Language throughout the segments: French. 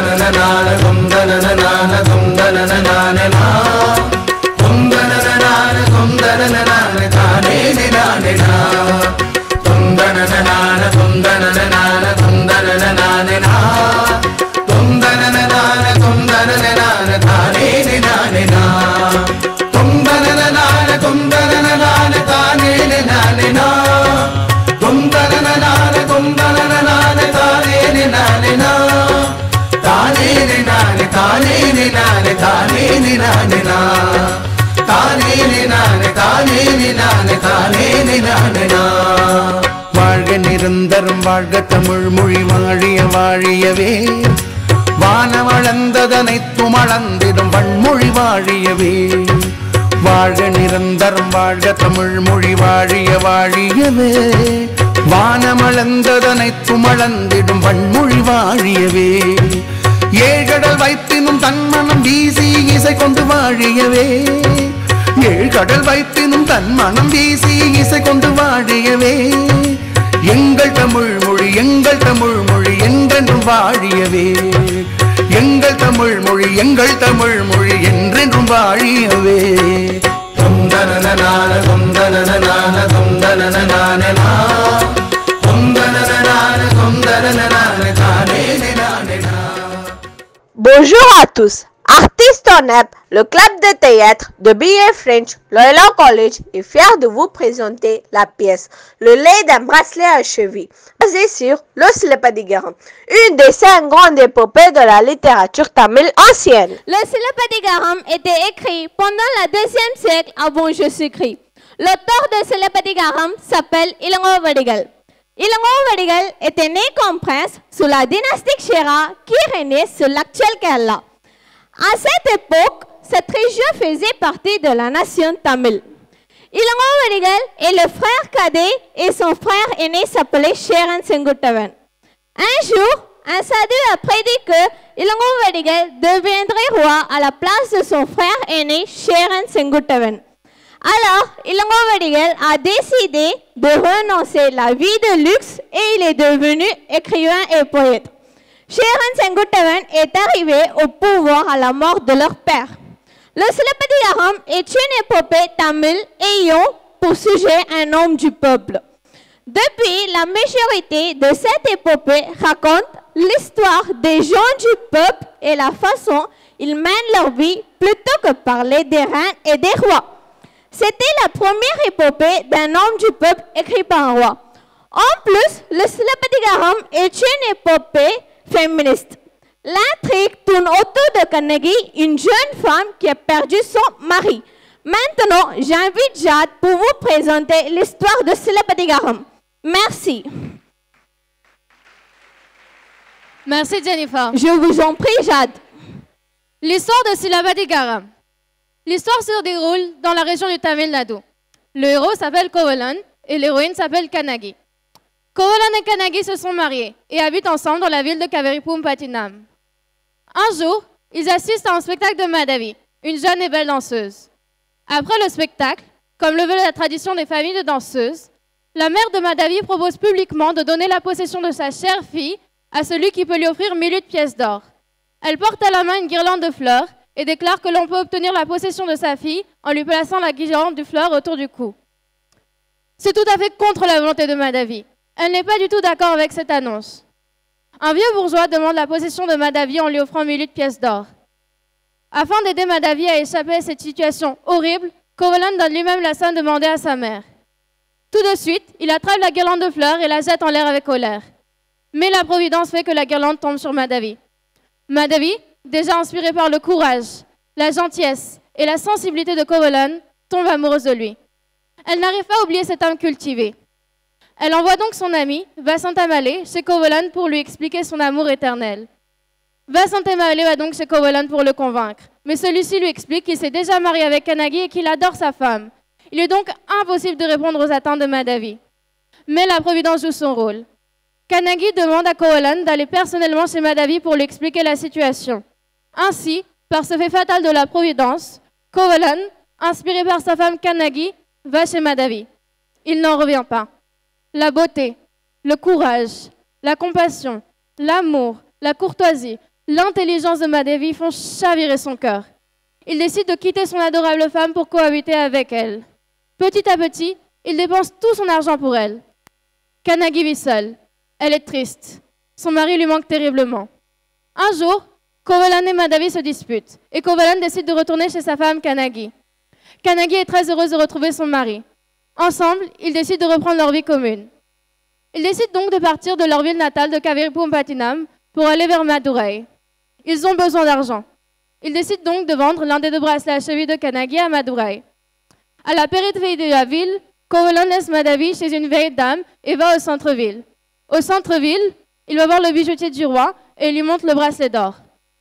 दान सुन्दनन दान सुन्दनन दान வாழ்க நிரந்தரம் வாழ்க தமிழ் மொழி வாழிய வாழியவே. வான வானவளந்ததனைத்தும் அளந்திடும் வன்மொழி வாழியவே. வாழ்க நிரந்தரம் வாழ்க தமிழ் மொழி வாழிய வாழியவே. வானமளந்ததனைத்தும் அளந்திடும் வன்மொழி வாழியவே. ஏழ்கடல் வைத்தினும் தன்மனம் வீசி இசை கொண்டு வாழியவே. ஏழ்கடல் வைத்தினும் தன் மனம் வீசி இசை கொண்டு வாழியவே. எங்கள் தமிழ் மொழி எங்கள் தமிழ் மொழி என்றென்றும் வாழியவே. எங்கள் தமிழ் மொழி எங்கள் தமிழ் மொழி என்றென்றும் வாழியவே. தொந்தனனான தொந்தனனான தொந்தனனான தொந்தனனான தொந்தனனான Bonjour à tous. Le club de théâtre de BA French, Loyola College est fier de vous présenter la pièce Le lait d'un bracelet à cheville, basée sur Le Silapadigaram, une des cinq grandes épopées de la littérature tamile ancienne. Le Silapadigaram était écrit pendant le deuxième siècle avant Jésus-Christ. L'auteur de Silapadigaram s'appelle Ilango Vadigal. Ilango Vadigal était né comme prince sous la dynastie Chera qui régnait sur l'actuel Kerala. À cette époque, cette région faisait partie de la nation tamile. Ilango Vadigal est le frère cadet et son frère aîné s'appelait Sheran Senguttavan. Un jour, un sadhu a prédit que Ilango deviendrait roi à la place de son frère aîné Sheran Senguttavan. Alors, Ilango a décidé de renoncer la vie de luxe et il est devenu écrivain et poète. Sheran Senguttavan est arrivé au pouvoir à la mort de leur père. Le Silapadigaram est une épopée tamile ayant pour sujet un homme du peuple. Depuis, la majorité de cette épopée raconte l'histoire des gens du peuple et la façon ils mènent leur vie plutôt que parler des reines et des rois. C'était la première épopée d'un homme du peuple écrit par un roi. En plus, le Silapadigaram est une épopée féministe. L'intrigue tourne autour de Kanagi, une jeune femme qui a perdu son mari. Maintenant, j'invite Jade pour vous présenter l'histoire de Silapadigaram. Merci. Merci Jennifer. Je vous en prie, Jade. L'histoire de Silabadigaram. L'histoire se déroule dans la région du Tamil Nadu. Le héros s'appelle Kovalan et l'héroïne s'appelle Kanagi. Kovalan et Kanagi se sont mariés et habitent ensemble dans la ville de Kaveripum Patinam. Un jour, ils assistent à un spectacle de Madhavi, une jeune et belle danseuse. Après le spectacle, comme le veut la tradition des familles de danseuses, la mère de Madhavi propose publiquement de donner la possession de sa chère fille à celui qui peut lui offrir mille de pièces d'or. Elle porte à la main une guirlande de fleurs et déclare que l'on peut obtenir la possession de sa fille en lui plaçant la guirlande de fleurs autour du cou. C'est tout à fait contre la volonté de Madhavi. Elle n'est pas du tout d'accord avec cette annonce. Un vieux bourgeois demande la possession de Madhavi en lui offrant mille de pièces d'or. Afin d'aider Madhavi à échapper à cette situation horrible, Kovalan donne lui-même la somme demandée à sa mère. Tout de suite, il attrape la guirlande de fleurs et la jette en l'air avec colère. Mais la providence fait que la guirlande tombe sur Madhavi. Madhavi, déjà inspirée par le courage, la gentillesse et la sensibilité de Kovalan, tombe amoureuse de lui. Elle n'arrive pas à oublier cet homme cultivé. Elle envoie donc son ami, Vasantamale, chez Kovalan pour lui expliquer son amour éternel. Vasantamale va donc chez Kovalan pour le convaincre. Mais celui-ci lui explique qu'il s'est déjà marié avec Kanagi et qu'il adore sa femme. Il est donc impossible de répondre aux attentes de Madhavi. Mais la Providence joue son rôle. Kanagi demande à Kovalan d'aller personnellement chez Madhavi pour lui expliquer la situation. Ainsi, par ce fait fatal de la Providence, Kovalan, inspiré par sa femme Kanagi, va chez Madhavi. Il n'en revient pas. La beauté, le courage, la compassion, l'amour, la courtoisie, l'intelligence de Madevi font chavirer son cœur. Il décide de quitter son adorable femme pour cohabiter avec elle. Petit à petit, il dépense tout son argent pour elle. Kanagi vit seule. Elle est triste. Son mari lui manque terriblement. Un jour, Kovalan et Madavi se disputent et Kovalan décide de retourner chez sa femme Kanagi. Kanagi est très heureuse de retrouver son mari. Ensemble, ils décident de reprendre leur vie commune. Ils décident donc de partir de leur ville natale de Kaviripumpatinam pour aller vers Madurai. Ils ont besoin d'argent. Ils décident donc de vendre l'un des deux bracelets à cheville de Kanagi à Madurai. À la périphérie de la ville, laisse Madavi chez une vieille dame et va au centre-ville. Au centre-ville, il va voir le bijoutier du roi et lui montre le bracelet d'or.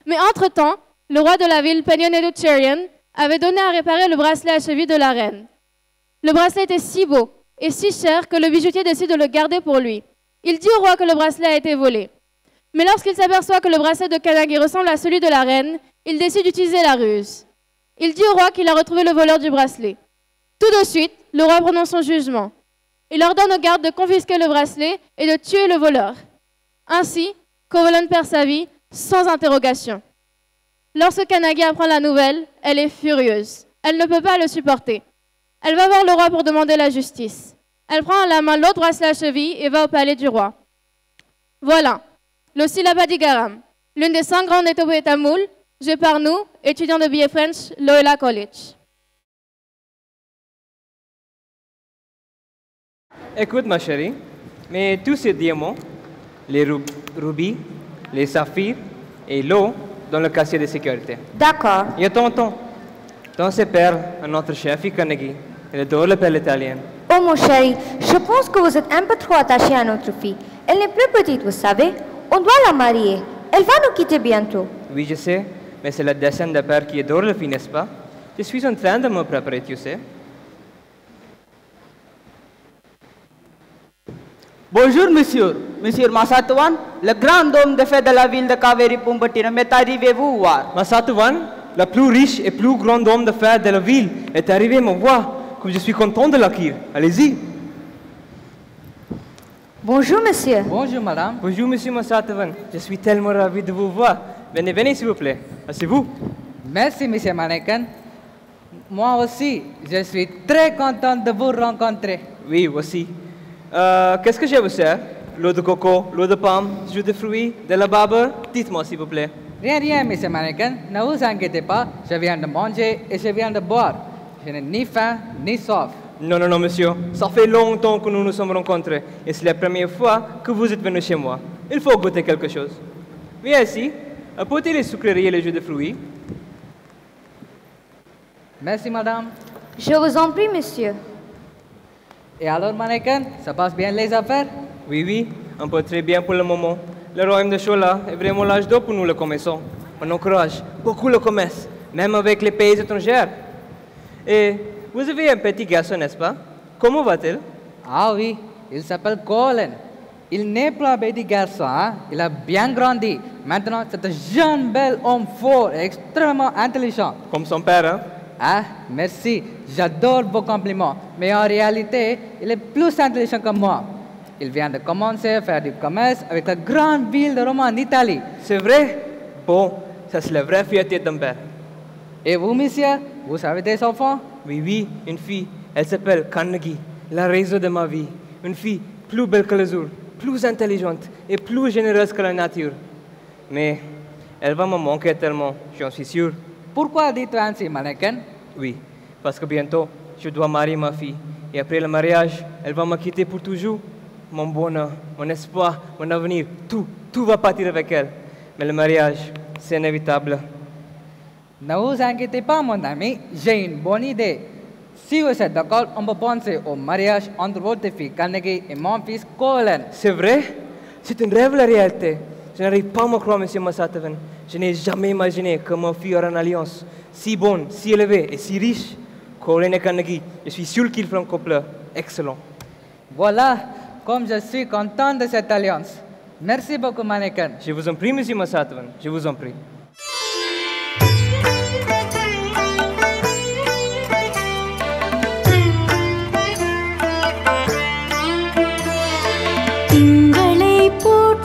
Mais entre-temps, le roi de la ville, Penyonedu Cherian, avait donné à réparer le bracelet à cheville de la reine. Le bracelet était si beau et si cher que le bijoutier décide de le garder pour lui. Il dit au roi que le bracelet a été volé. Mais lorsqu'il s'aperçoit que le bracelet de Kanagi ressemble à celui de la reine, il décide d'utiliser la ruse. Il dit au roi qu'il a retrouvé le voleur du bracelet. Tout de suite, le roi prononce son jugement. Il ordonne aux gardes de confisquer le bracelet et de tuer le voleur. Ainsi, Kovalan perd sa vie sans interrogation. Lorsque Kanagi apprend la nouvelle, elle est furieuse. Elle ne peut pas le supporter. Elle va voir le roi pour demander la justice. Elle prend à la main l'autre bracelet à cheville et va au palais du roi. Voilà, le Silabadigaram, l'une des cinq grandes étapes tamoul, jouée par nous, étudiants de BA French, Loyola College. Écoute, ma chérie, mais tous ces diamants, les rub- rubis, les saphirs et l'eau dans le casier de sécurité. D'accord. Il y a tonton. Dans ses pères, à notre chef, il. Oh mon chéri, je pense que vous êtes un peu trop attaché à notre fille. Elle n'est plus petite, vous savez. On doit la marier. Elle va nous quitter bientôt. Oui, je sais, mais c'est le dessin de père qui adore le fille, n'est-ce pas? Je suis en train de me préparer, tu sais. Bonjour monsieur, monsieur Masatuan, le grand homme de fête de la ville de Kaveri Pumbatinam est arrivé vous voir. Masatuan, le plus riche et plus grand homme de fer de la ville, est arrivé me voir. Comme je suis content de l'accueillir. Allez-y. Bonjour monsieur. Bonjour madame. Bonjour, monsieur Masatuan. Je suis tellement ravi de vous voir. Venez, venez, s'il vous plaît. Asseyez-vous. Merci monsieur Manekan. Moi aussi, je suis très content de vous rencontrer. Oui, voici. Euh, Qu'est-ce que je vous sers L'eau de coco, l'eau de pomme, jus de fruits, de la barbe? Dites-moi, s'il vous plaît. Rien, rien, monsieur Manekan. Ne vous inquiétez pas, je viens de manger et je viens de boire. Je n'ai ni faim ni soif. Non, non, non, monsieur. Ça fait longtemps que nous nous sommes rencontrés. Et c'est la première fois que vous êtes venu chez moi. Il faut goûter quelque chose. Viens ici. Apportez les sucreries et les jus de fruits. Merci madame. Je vous en prie monsieur. Et alors Manekan, ça passe bien les affaires? Oui, oui, un peu très bien pour le moment. Le royaume de Chola est vraiment l'âge d'eau pour nous le commerçants. On encourage beaucoup le commerce, même avec les pays étrangers. Et vous avez un petit garçon, n'est-ce pas? Comment va-t-il? Ah oui, il s'appelle Colin. Il n'est plus un petit garçon, hein? il a bien grandi. Maintenant, c'est un jeune, bel homme fort et extrêmement intelligent. Comme son père, hein? Ah, merci, j'adore vos compliments. Mais en réalité, il est plus intelligent que moi. Il vient de commencer à faire du commerce avec la grande ville de Rome en Italie. C'est vrai? Bon, ça c'est la vraie fierté d'un père. Et vous, monsieur, vous avez des enfants Oui, oui, une fille. Elle s'appelle Carnegie, la raison de ma vie. Une fille plus belle que le jour, plus intelligente et plus généreuse que la nature. Mais elle va me manquer tellement, j'en suis sûr. Pourquoi dites-vous ainsi, Mannequin Oui, parce que bientôt, je dois marier ma fille. Et après le mariage, elle va me quitter pour toujours. Mon bonheur, mon espoir, mon avenir, tout, tout va partir avec elle. Mais le mariage, c'est inévitable. Ne vous inquiétez pas, mon ami, j'ai une bonne idée. Si vous êtes d'accord, on peut penser au mariage entre votre fille Carnegie et mon fils Colin. C'est vrai? C'est un rêve la réalité. Je n'arrive pas à me croire, monsieur Massatavan. Je n'ai jamais imaginé que ma fille aura une alliance si bonne, si élevée et si riche. Colin et Carnegie, je suis sûr qu'ils feront un couple excellent. Voilà, comme je suis content de cette alliance. Merci beaucoup, Mannequin. Je vous en prie, monsieur Massatavan, je vous en prie.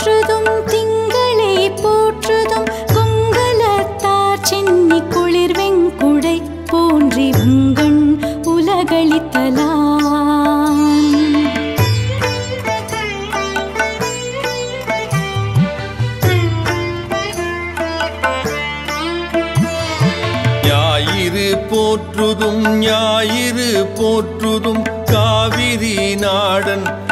போற்றுதும் திங்களை போற்றுதும் கொங்கலத்தார் சென்னி குளிர் வெங்குடை போன்றி உங்கண் உலகளித்தலா போற்றுதும் ஞாயிறு போற்றுதும் காவிரி நாடன்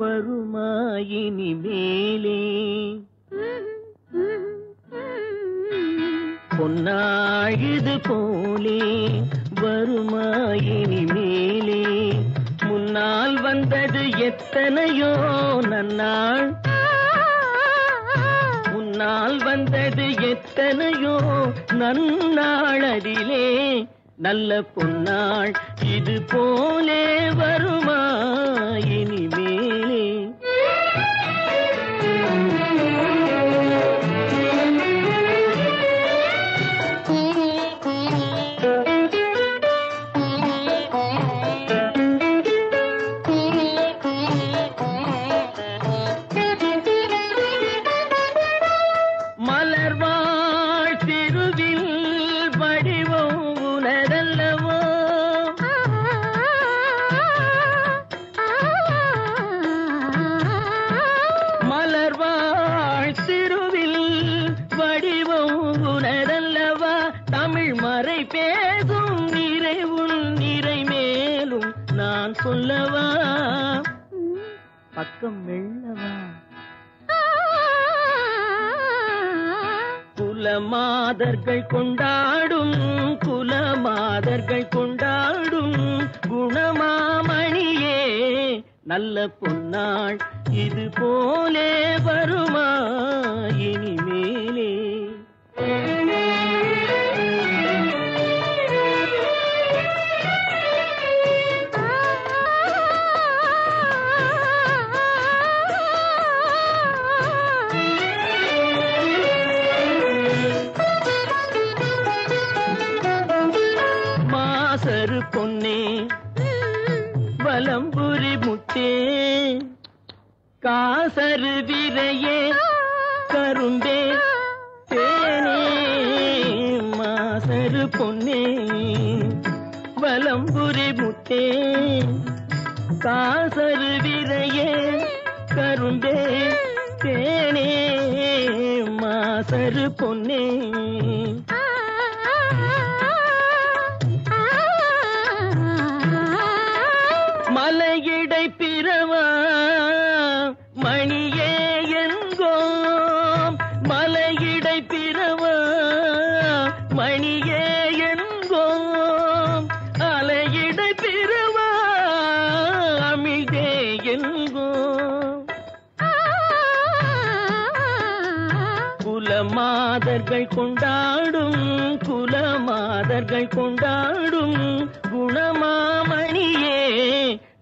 வருமாயினி மேலே பொன்னாழுது போலே வருமாயினி மேலே முன்னால் வந்தது எத்தனையோ நன்னாள். முன்னால் வந்தது எத்தனையோ நன்னாளதிலே நல்ல பொன்னாள் இது போலே வருமாயினி குலமாதர்கள் கொண்டாடும் குலமாதர்கள் கொண்டாடும் குணமாமணியே நல்ல பொன்னாள் இது போலே வருமா?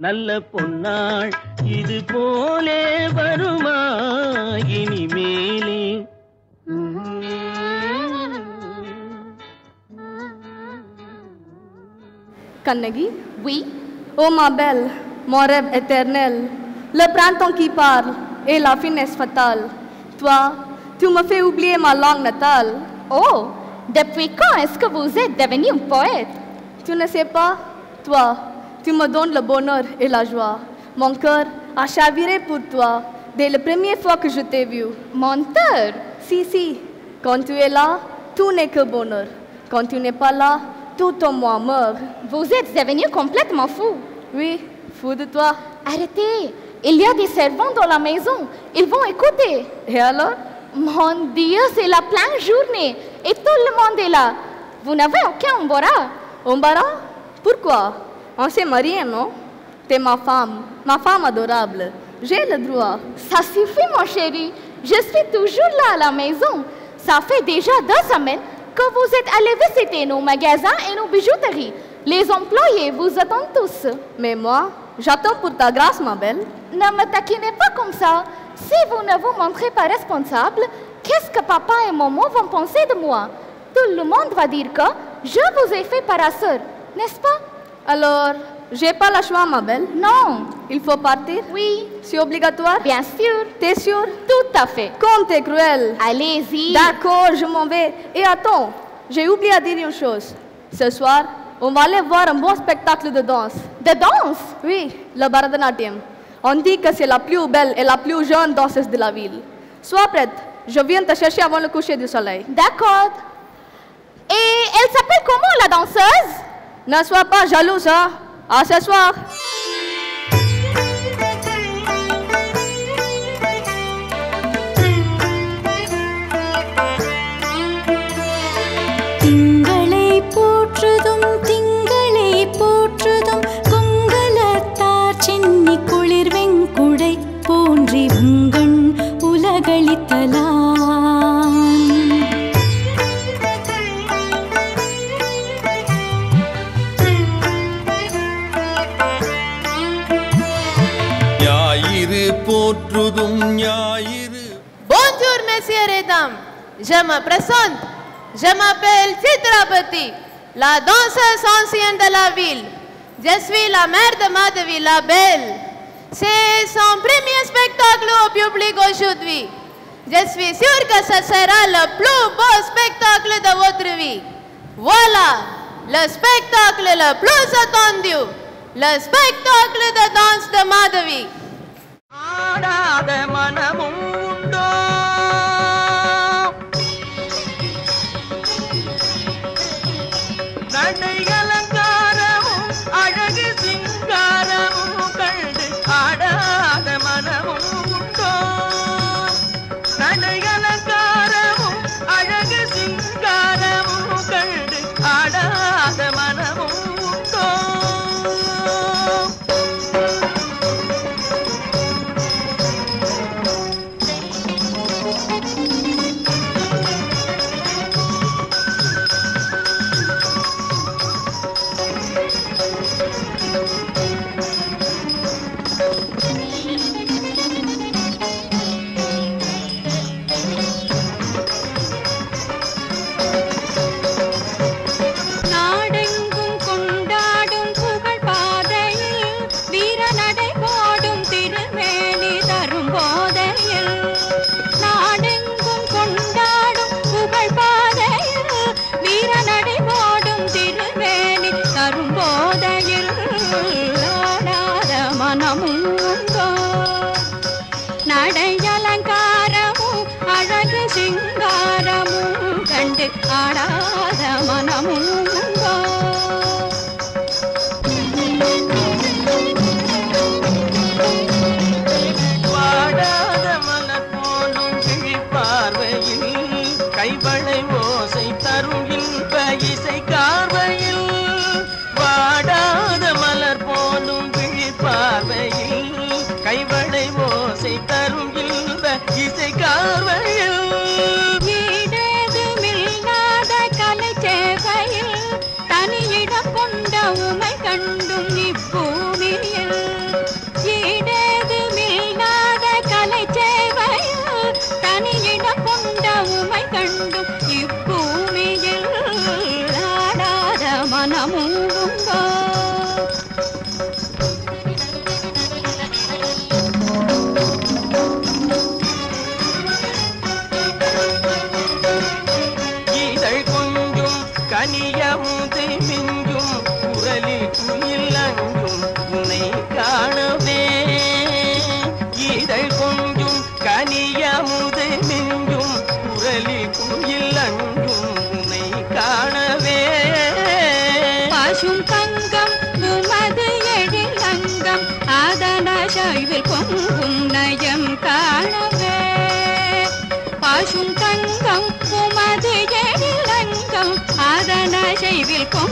நல்ல பொன்னாள் இது போலே வருமா இனிமேலே Kannagi Oui. Oh ma belle, mon rêve éternel, le printemps qui parle et la finesse fatale. Toi, tu me fais oublier ma langue natale. Oh, depuis quand est-ce que vous êtes devenu un poète Tu ne sais pas Toi, tu me donnes le bonheur et la joie. Mon cœur a chaviré pour toi dès la première fois que je t'ai vu. Menteur Si, si. Quand tu es là, tout n'est que bonheur. Quand tu n'es pas là, tout en moi meurt. Vous êtes devenu complètement fou. Oui, fou de toi. Arrêtez. Il y a des servants dans la maison. Ils vont écouter. Et alors? Mon Dieu, c'est la pleine journée. Et tout le monde est là. Vous n'avez aucun embarras. Embarras? Pourquoi? On s'est mariés, non? T'es ma femme, ma femme adorable. J'ai le droit. Ça suffit, mon chéri. Je suis toujours là à la maison. Ça fait déjà deux semaines que vous êtes allé visiter nos magasins et nos bijouteries. Les employés vous attendent tous. Mais moi, j'attends pour ta grâce, ma belle. Ne me taquinez pas comme ça. Si vous ne vous montrez pas responsable, qu'est-ce que papa et maman vont penser de moi? Tout le monde va dire que je vous ai fait paresseur, n'est-ce pas? Alors, j'ai pas le choix, ma belle. Non. Il faut partir Oui. C'est obligatoire? Bien sûr. T'es sûre? Tout à fait. Comme t'es cruel. Allez-y. D'accord, je m'en vais. Et attends, j'ai oublié à dire une chose. Ce soir, on va aller voir un bon spectacle de danse. De danse? Oui, le Bharatanatyam. On dit que c'est la plus belle et la plus jeune danseuse de la ville. Sois prête, je viens te chercher avant le coucher du soleil. D'accord. Et elle s'appelle comment la danseuse? Ne sois pas jalouse, hein À ce soir. திங்களை போற்றுதும் குளிர் வெங்குடை போன்றி உங்கண் Je me présente. Je m'appelle Chitrapati, la danseuse ancienne de la ville. Je suis la mère de Madhavi, la belle. C'est son premier spectacle au public aujourd'hui. Je suis sûre que ce sera le plus beau spectacle de votre vie. Voilà, le spectacle le plus attendu. Le spectacle de danse de Madhavi.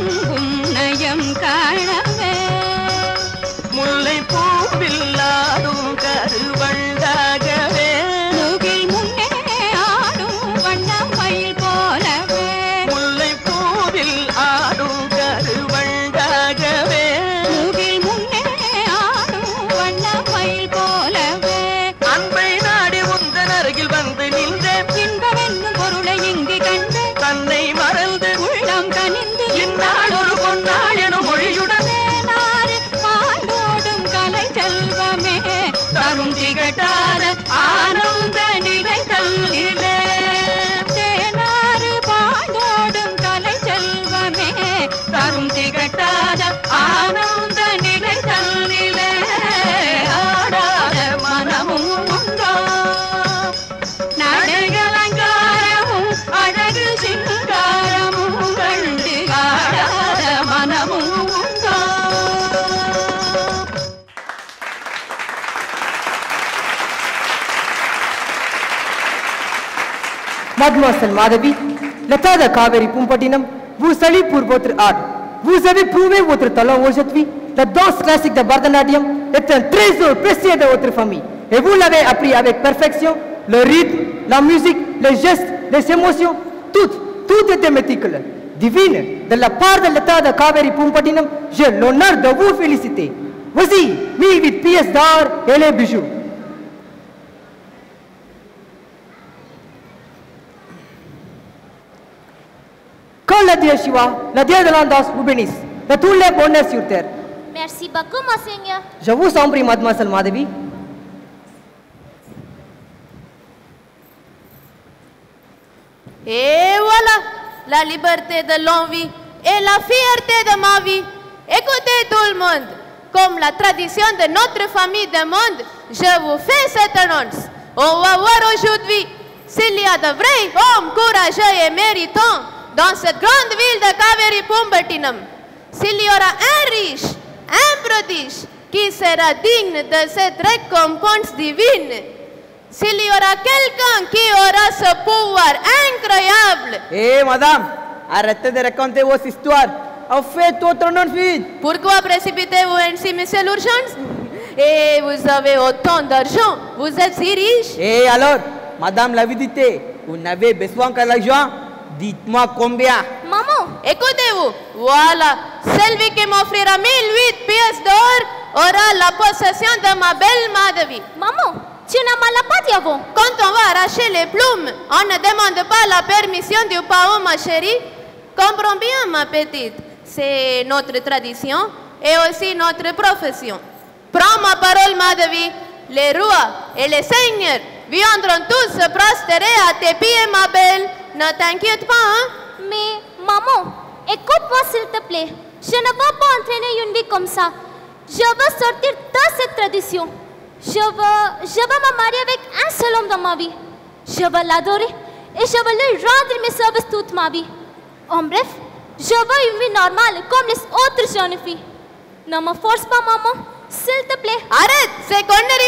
Ha, ha, ha. Mademoiselle Madhavi, Lata de Kaveri Pumpatinam, pour votre art. Vous avez prouvé votre talent aujourd'hui. La danse classique de Bharatanatyam est un trésor précieux de votre famille. Et vous l'avez appris avec perfection. Le rythme, la musique, les gestes, les émotions, tout, tout était méticuleux. Divine, de la part de l'État de Kaveri Pumpatinam, j'ai l'honneur de vous féliciter. Voici, 1008 pièces d'or et les bijoux. Que le Dieu Shiva, le Dieu de l'Andas, vous bénisse, de tous les bonheurs sur terre. Merci beaucoup, monseigneur. Je vous en prie, mademoiselle Madhavi. Et voilà, la liberté de l'envie et la fierté de ma vie. Écoutez tout le monde, comme la tradition de notre famille demande, je vous fais cette annonce. On va voir aujourd'hui s'il y a de vrais hommes courageux et méritants dans cette grande ville de Kaveri Pumbatinam. S'il y aura un riche, un prodige qui sera digne de cette récompense divine. S'il y aura quelqu'un qui aura ce pouvoir incroyable. Hé, madame, arrêtez de raconter vos histoires. En fait, votre nom vite. Pourquoi précipitez-vous ainsi, monsieur l'urgence Et vous avez autant d'argent, vous êtes si riche. Et alors, madame l'avidité, vous n'avez besoin que l'argent Dites-moi combien? Maman, écoutez-vous. Voilà, celui qui m'offrira 1008 pièces d'or aura la possession de ma belle Madhavi. Maman, tu n'as mal à pas avant. Quand on va arracher les plumes, on ne demande pas la permission du paon, ma chérie. Comprends bien, ma petite. C'est notre tradition et aussi notre profession. Prends ma parole, Madhavi. Les rois et les seigneurs viendront tous se prosterner à tes pieds, ma belle. Ne t'inquiète pas, hein? Mais, maman, écoute-moi s'il te plaît. Je ne veux pas entraîner une vie comme ça. Je veux sortir de cette tradition. Je veux, je veux me marier avec un seul homme dans ma vie. Je veux l'adorer et je veux lui rendre mes services toute ma vie. En bref, je veux une vie normale comme les autres jeunes filles. Ne me force pas, maman, s'il te plaît. Arrête, c'est connerie,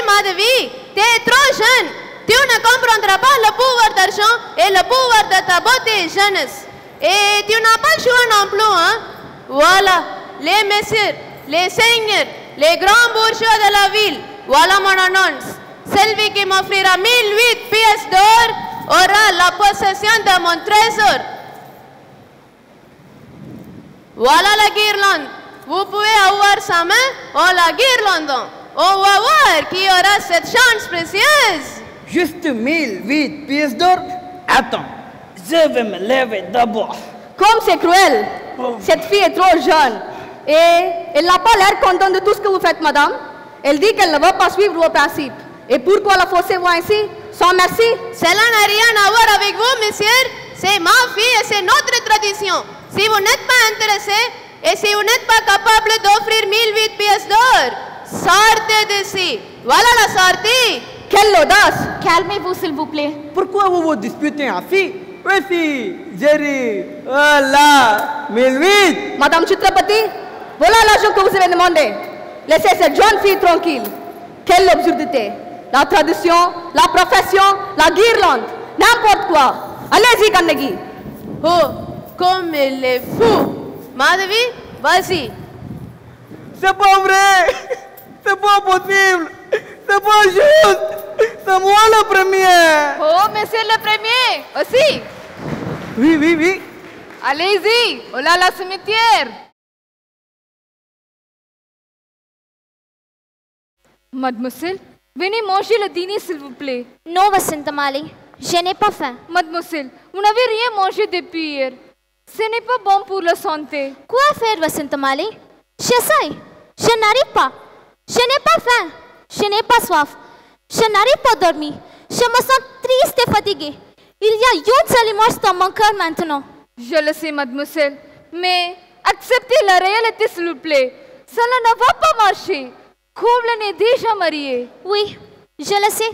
Tu ne comprendras pas le pouvoir d'argent et le pouvoir de ta beauté jeunesse. Et tu n'as pas le choix non plus, hein? Voilà, les messieurs, les seigneurs, les grands bourgeois de la ville. Voilà mon annonce. Celui qui m'offrira 1008 pièces d'or aura la possession de mon trésor. Voilà la guirlande vous pouvez avoir sa main en la guirlandant. On va voir qui aura cette chance précieuse. Juste 1008 pièces d'or Attends, je vais me lever d'abord. Comme c'est cruel. Cette fille est trop jeune. Et elle n'a pas l'air contente de tout ce que vous faites, madame. Elle dit qu'elle ne va pas suivre vos principes. Et pourquoi la forcer moi ainsi? Sans merci Cela n'a rien à voir avec vous, monsieur. C'est ma fille et c'est notre tradition. Si vous n'êtes pas intéressé et si vous n'êtes pas capable d'offrir 1008 pièces d'or, sortez d'ici. Voilà la sortie. Quelle audace Calmez-vous, s'il vous plaît. Pourquoi vous vous disputez en fille? Oui, fille, Jerry, voilà, 1008 Madame Chitrapati, voilà l'argent que vous avez demandé. Laissez cette jeune fille tranquille. Quelle absurdité. La tradition, la profession, la guirlande, n'importe quoi. Allez-y, Kannagi. Oh, comme il est fou. Madhavi, vas-y. C'est pas vrai C'est pas possible C'est pas juste C'est moi le premier Oh, monsieur le premier, aussi. Oui, oui, oui. Allez-y, voilà la cimetière. Mademoiselle, venez manger le dîner, s'il vous plaît. Non, Vasantamali, je n'ai pas faim. Mademoiselle, vous n'avez rien mangé depuis hier. Ce n'est pas bon pour la santé. Quoi faire, Vasantamali J'essaye. Je n'arrive pas. Je n'ai pas faim. Je n'ai pas soif. Je n'arrive pas à dormir. Je me sens triste et fatiguée. Il y a une seule image dans mon cœur maintenant. Je le sais, mademoiselle. Mais acceptez la réalité, s'il vous plaît. Cela ne va pas marcher. Kovlen est déjà marié. Oui, je le sais.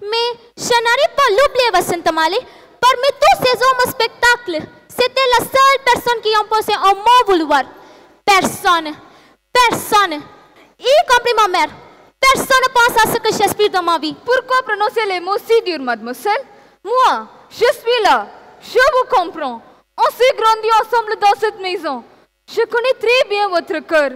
Mais je n'arrive pas à l'oublier, Vasantamali. Parmi tous ces hommes au spectacle, c'était la seule personne qui en pensait en mon vouloir. Personne. Personne. Y compris ma mère. Personne ne pense à ce que j'aspire dans ma vie. Pourquoi prononcer les mots si durs, mademoiselle? Moi, je suis là. Je vous comprends. On s'est grandi ensemble dans cette maison. Je connais très bien votre cœur.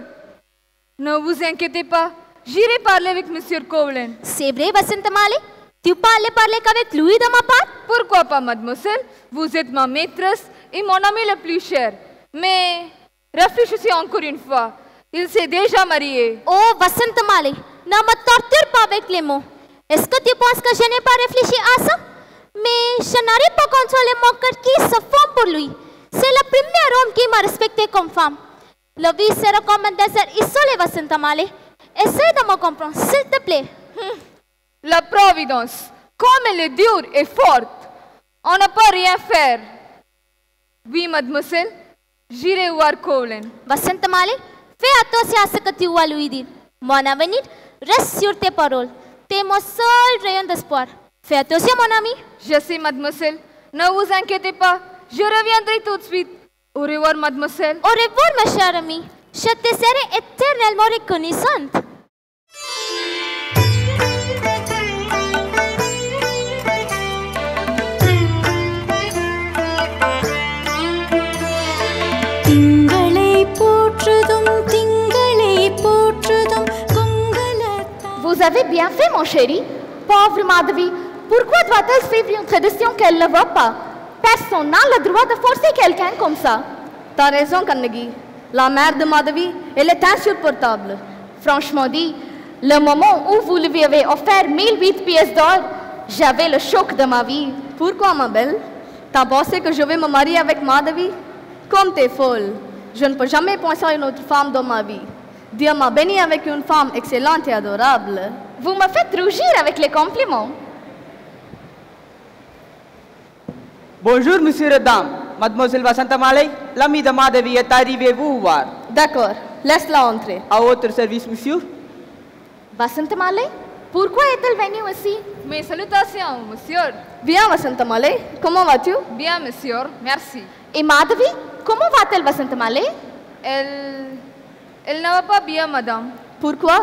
Ne vous inquiétez pas. J'irai parler avec Monsieur Kovlen. C'est vrai, Vasantamali Tu parlais parler qu'avec lui de ma part? Pourquoi pas, mademoiselle? Vous êtes ma maîtresse et mon ami le plus cher. Mais réfléchissez encore une fois. Il s'est déjà marié. Oh, Vasantamali, ne me torture pas avec les mots. Est-ce que tu penses que je n'ai pas réfléchi à ça Mais je n'arrive pas à consoler mon cœur qui se fond pour lui. C'est le premier homme qui m'a respecté comme femme. La vie sera comme un désert isolé, Vasantamali. Essaye de me comprendre, s'il te plaît. La providence, comme elle est dure et forte, on ne peut rien faire. Oui, mademoiselle, j'irai voir Kovlen. Vasantamali, fais attention à ce que tu vas lui dire. Mon avenir reste sur tes paroles. Tu es mon seul rayon d'espoir. Fais attention, mon ami. Je sais, mademoiselle. Ne vous inquiétez pas, je reviendrai tout de suite. Au revoir, mademoiselle. Au revoir, ma chère amie. Je te serai éternellement reconnaissante. திங்களை போற்றுதும் திங்களை Vous avez bien fait, mon chéri. Pauvre Madhavi, pourquoi doit-elle suivre une tradition qu'elle ne veut pas? Personne n'a le droit de forcer quelqu'un comme ça. T'as raison, Kannagi. La mère de Madhavi, elle est insupportable. Franchement dit, le moment où vous lui avez offert 1008 pièces d'or, j'avais le choc de ma vie. Pourquoi, ma belle? T'as pensé que je vais me marier avec Madhavi Comme t'es folle. Je ne peux jamais penser à une autre femme dans ma vie. Dieu m'a béni avec une femme excellente et adorable. Vous me faites rougir avec les compliments. Bonjour, monsieur et dame. Mademoiselle Vasantamali, l'ami de Madhavi est arrivé vous voir. D'accord, laisse-la entrer. À votre service, monsieur. Vasantamale, pourquoi est-elle venue ici Mes salutations, monsieur. Bien, Vasantamale. Comment vas-tu? Bien, monsieur. Merci. Et Madhavi, comment va-t-elle, Vasantamale Elle... Elle ne va pas bien, madame. Pourquoi?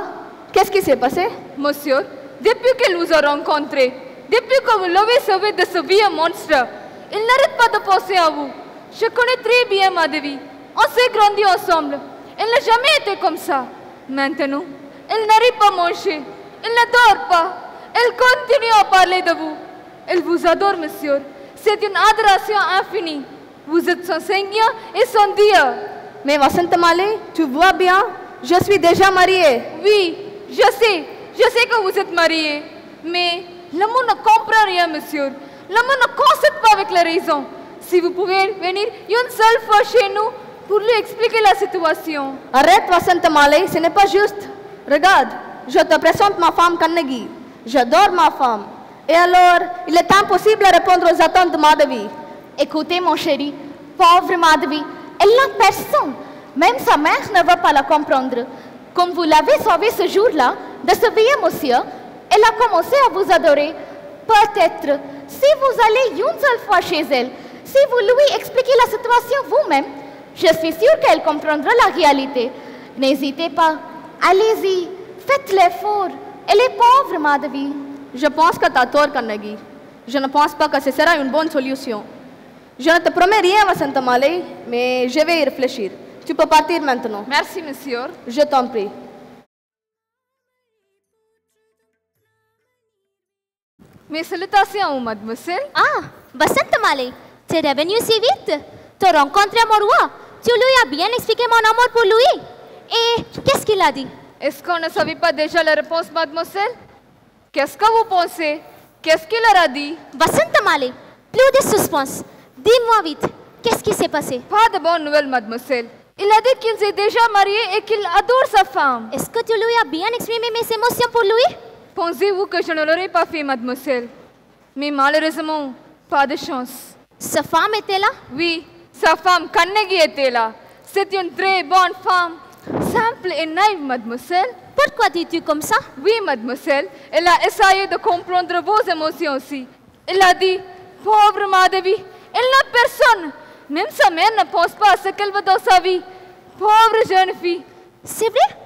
Qu'est-ce qui s'est passé? Monsieur, depuis qu'elle vous a rencontré, depuis que vous l'avez sauvé de ce vieux monstre, il n'arrête pas de penser à vous. Je connais très bien Madhavi. On s'est grandi ensemble. Elle n'a jamais été comme ça. Maintenant, elle n'arrive pas à manger. Elle ne dort pas. Elle continue à parler de vous. Elle vous adore, monsieur. C'est une adoration infinie. Vous êtes son Seigneur et son Dieu. Mais Vasant Malé, tu vois bien, je suis déjà mariée. Oui, je sais, je sais que vous êtes marié. Mais l'amour ne comprend rien, monsieur. L'amour ne concède pas avec la raison. Si vous pouvez venir une seule fois chez nous pour lui expliquer la situation. Arrête Vasant Malé, ce n'est pas juste. Regarde, je te présente ma femme Kannagi. J'adore ma femme. Et alors, il est impossible de répondre aux attentes de Madhavi. Écoutez, mon chéri, pauvre Madhavi, elle n'a personne. Même sa mère ne va pas la comprendre. Comme vous l'avez sauvée ce jour-là, de ce vieux monsieur, elle a commencé à vous adorer. Peut-être, si vous allez une seule fois chez elle, si vous lui expliquez la situation vous-même, je suis sûre qu'elle comprendra la réalité. N'hésitez pas, allez-y, faites l'effort. Elle est pauvre, Madhavi. Je pense que tu as tort, Kannagi. Je ne pense pas que ce sera une bonne solution. Je ne te promets rien, Vasant Malé, mais je vais y réfléchir. Tu peux partir maintenant. Merci, monsieur. Je t'en prie. Mes salutations, mademoiselle. Ah, Basant Malé, tu es revenu si vite. Tu as rencontré mon roi. Tu lui as bien expliqué mon amour pour lui. Et qu'est-ce qu'il a dit? Est-ce qu'on ne savait pas déjà la réponse, mademoiselle? Qu'est-ce que vous pensez? Qu'est-ce qu'il leur a dit? Basant Malé, plus de suspense. Dis-moi vite, qu'est-ce qui s'est passé? Pas de bonne nouvelle, mademoiselle. Il a dit qu'il s'est déjà marié et qu'il adore sa femme. Est-ce que tu lui as bien exprimé mes émotions pour lui? Pensez-vous que je ne l'aurais pas fait, mademoiselle? Mais malheureusement, pas de chance. Sa femme était là? Oui, sa femme Kannagi était là. C'est une très bonne femme, simple et naïve, mademoiselle. Pourquoi dis-tu comme ça? Oui, mademoiselle. Elle a essayé de comprendre vos émotions aussi. Elle a dit, pauvre Madhavi, elle n'a personne. Même sa mère ne pense pas à ce qu'elle veut dans sa vie. Pauvre jeune fille. C'est vrai?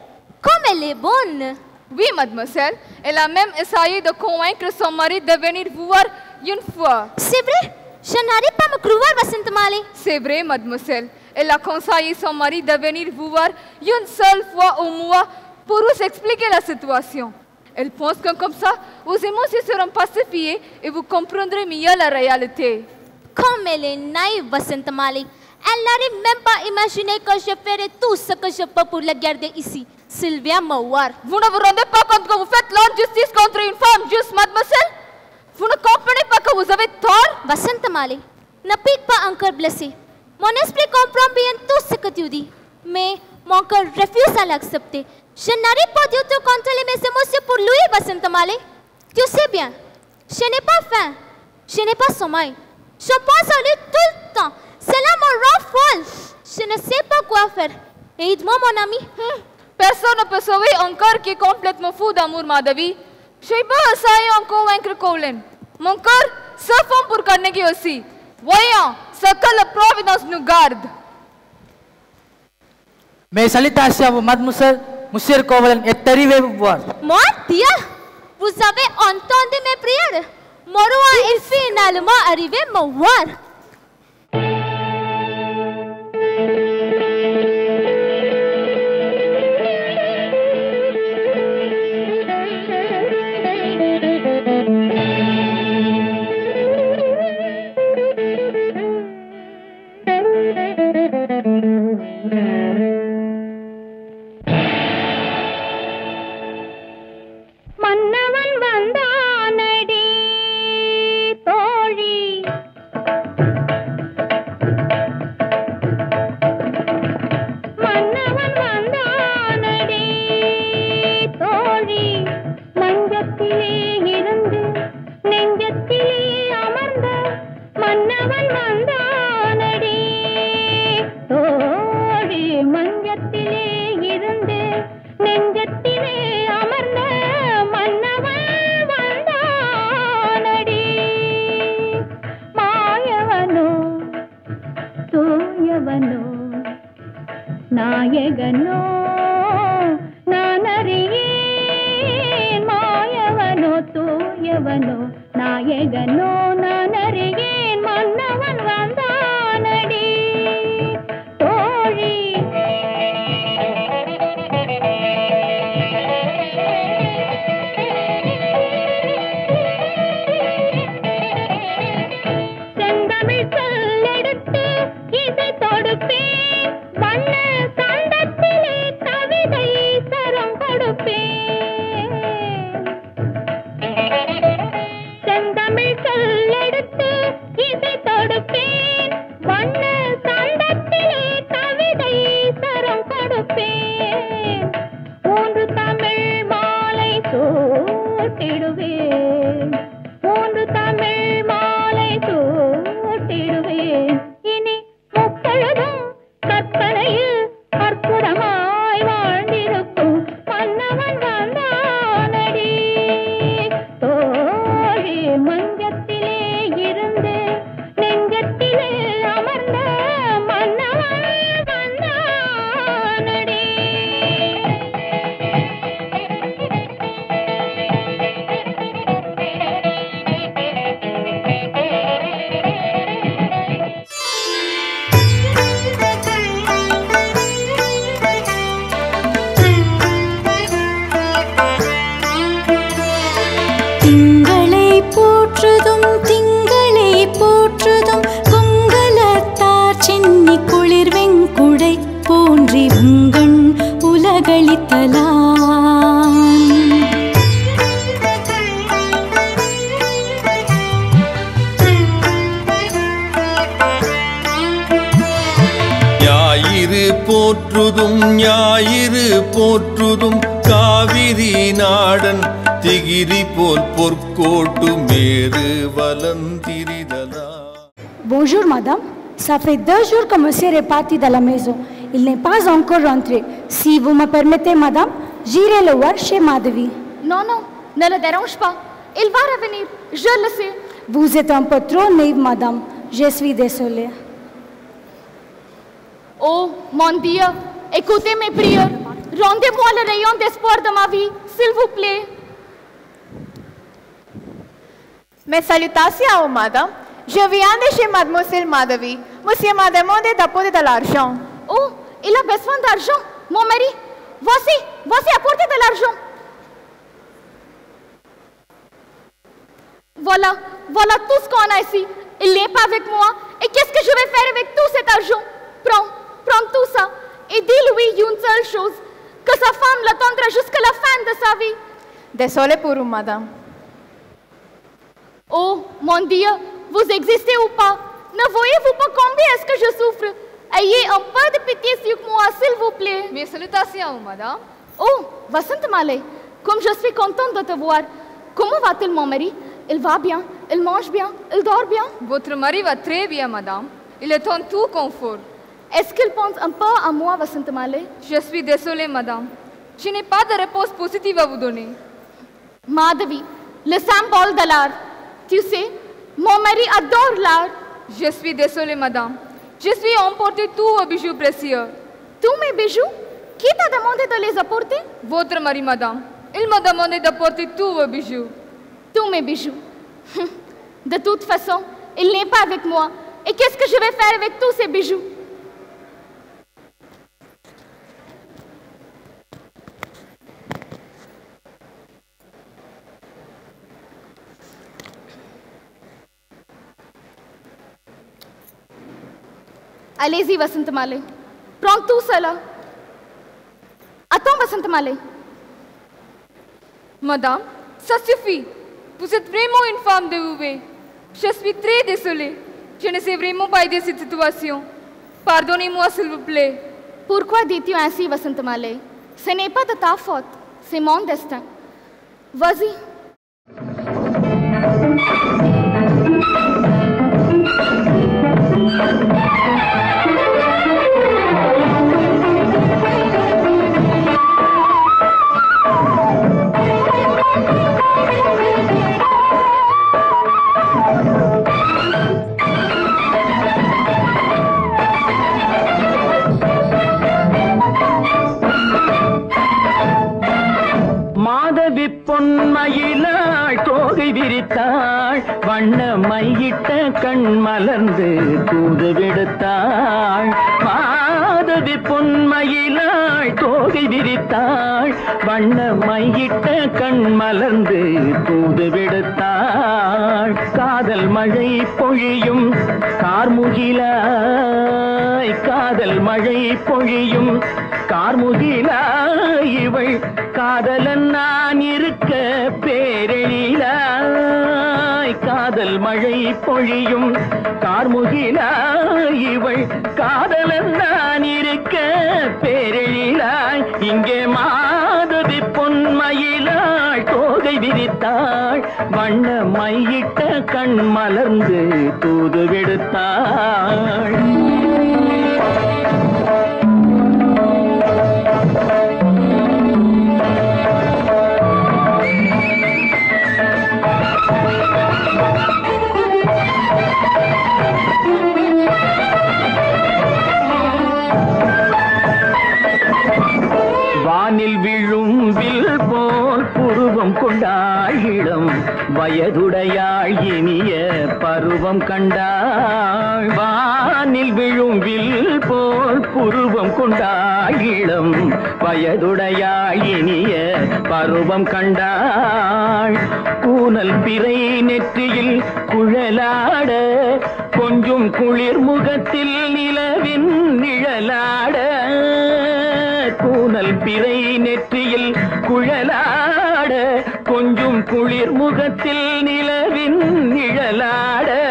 Comme elle est bonne. Oui, mademoiselle. Elle a même essayé de convaincre son mari de venir vous voir une fois. C'est vrai? Je n'arrive pas à me croire, Vasant Malé. C'est vrai, mademoiselle. Elle a conseillé son mari de venir vous voir une seule fois au mois pour vous expliquer la situation. Elle pense que comme ça, vos émotions seront pacifiées et vous comprendrez mieux la réalité. Comme elle est naïve, Vasant Malé. Elle n'arrive même pas à imaginer que je ferai tout ce que je peux pour la garder ici. S'il vient me voir. Vous ne vous rendez pas compte que vous faites l'injustice contre une femme juste, mademoiselle Vous ne comprenez pas que vous avez tort Vasant Malé, ne pique pas encore blessé. Mon esprit comprend bien tout ce que tu dis. Mais mon cœur refuse à l'accepter. Je n'arrive pas du tout à contrôler mes émotions pour lui, Vasant Malé. Tu sais bien, je n'ai pas faim. Je n'ai pas sommeil. Je pense à lui tout le temps. Cela me rend folle. Je ne sais pas quoi faire. Aide-moi, mon ami. Personne ne peut sauver un cœur qui est complètement fou d'amour, Madhavi. Je peux essayer en convaincre Colin. Mon cœur se fond pour Carnegie aussi. Voyons ce que la Providence nous garde. Mes salutations à vous, mademoiselle. Monsieur Covalent est arrivé vous voir. Moi, Tia, vous avez entendu mes prières? Roi est finalement arrivé ça fait deux jours que monsieur est parti de la maison. Il n'est pas encore rentré. Si vous me permettez madame, j'irai le voir chez Madhavi. Non, non, ne le dérange pas. Il va revenir, je le sais. Vous êtes un peu trop naïve madame. Je suis désolée. Oh, mon Dieu, écoutez mes prières. Rendez-moi le rayon d'espoir de ma vie, s'il vous plaît. Mes salutations, madame. Je viens de chez mademoiselle Madhavi. Monsieur m'a demandé d'apporter de l'argent. Oh, il a besoin d'argent. Mon mari, voici, voici apportez de l'argent. Voilà, voilà tout ce qu'on a ici. Il n'est pas avec moi. Et qu'est-ce que je vais faire avec tout cet argent? Prends, prends tout ça. Et dis-lui une seule chose, que sa femme l'attendra jusqu'à la fin de sa vie. Désolé pour vous, madame. Oh, mon Dieu, vous existez ou pas? Ne voyez-vous pas combien est-ce que je souffre? Ayez un peu de pitié sur moi, s'il vous plaît. Mes salutations, madame. Oh, Vasant Malay, comme je suis contente de te voir. Comment va-t-il, mon mari? Il va bien, il mange bien, il dort bien? Votre mari va très bien, madame. Il est en tout confort. Est-ce qu'il pense un peu à moi, Vasant Malay? Je suis désolée, madame. Je n'ai pas de réponse positive à vous donner. Madhavi, le symbole de l'art. Tu sais, mon mari adore l'art. Je suis désolée, madame. Je suis emporté tous vos bijoux précieux. Tous mes bijoux? Qui t'a demandé de les apporter? Votre mari, madame. Il m'a demandé d'apporter tous vos bijoux. Tous mes bijoux? De toute façon, il n'est pas avec moi. Et qu'est-ce que je vais faire avec tous ces bijoux? Allez-y, Vasant Malay. Prends tout cela. Attends, Vasant Malay. Madame, ça suffit. Vous êtes vraiment une femme dévouée. Je suis très désolée. Je ne sais vraiment pas aider cette situation. Pardonnez-moi, s'il vous plaît. Pourquoi dis-tu ainsi, Vasant Malay Ce n'est pas de ta faute. C'est mon destin. Vas-y. பொன்மயிலாள் தோகை விரித்தாள் வண்ண மையிட்ட கண் மலர்ந்து தூது விடுத்தாள். மாதவி பொன்மையிலாள் தோகை விரித்தாள். வண்ண மையிட்ட கண் மலர்ந்து தூது விடுத்தாள். காதல் மழை பொழியும் கார்முகிலாய் காதல் மழை பொழியும் கார்முகிலாய். இவள் காதலன் நான் இருக்க பேரெழிலாய். காதல் மழை பொழியும் கார்முகிலாய் இவள் காதலன் நான் இருக்க பேரெழிலாய். இங்கே மாதவி பொன்மயிலாள் தோகை விரித்தாள். வண்ண மையிட்ட கண் மலர்ந்து தூது விடுத்தாள். வயதுடையாள் இனிய பருவம் கண்டாள். வானில் விழும் வில் போல் புருவம் கொண்டாள். இளம் வயதுடையாள் இனிய பருவம் கண்டாள். கூனல் பிறை நெற்றியில் குழலாட கொஞ்சம் குளிர் முகத்தில் நிலவின் நிழலாட. கூனல் பிறை நெற்றியில் குழலாட கொஞ்சம் குளிர் முகத்தில் நிலவின் நிழலாட.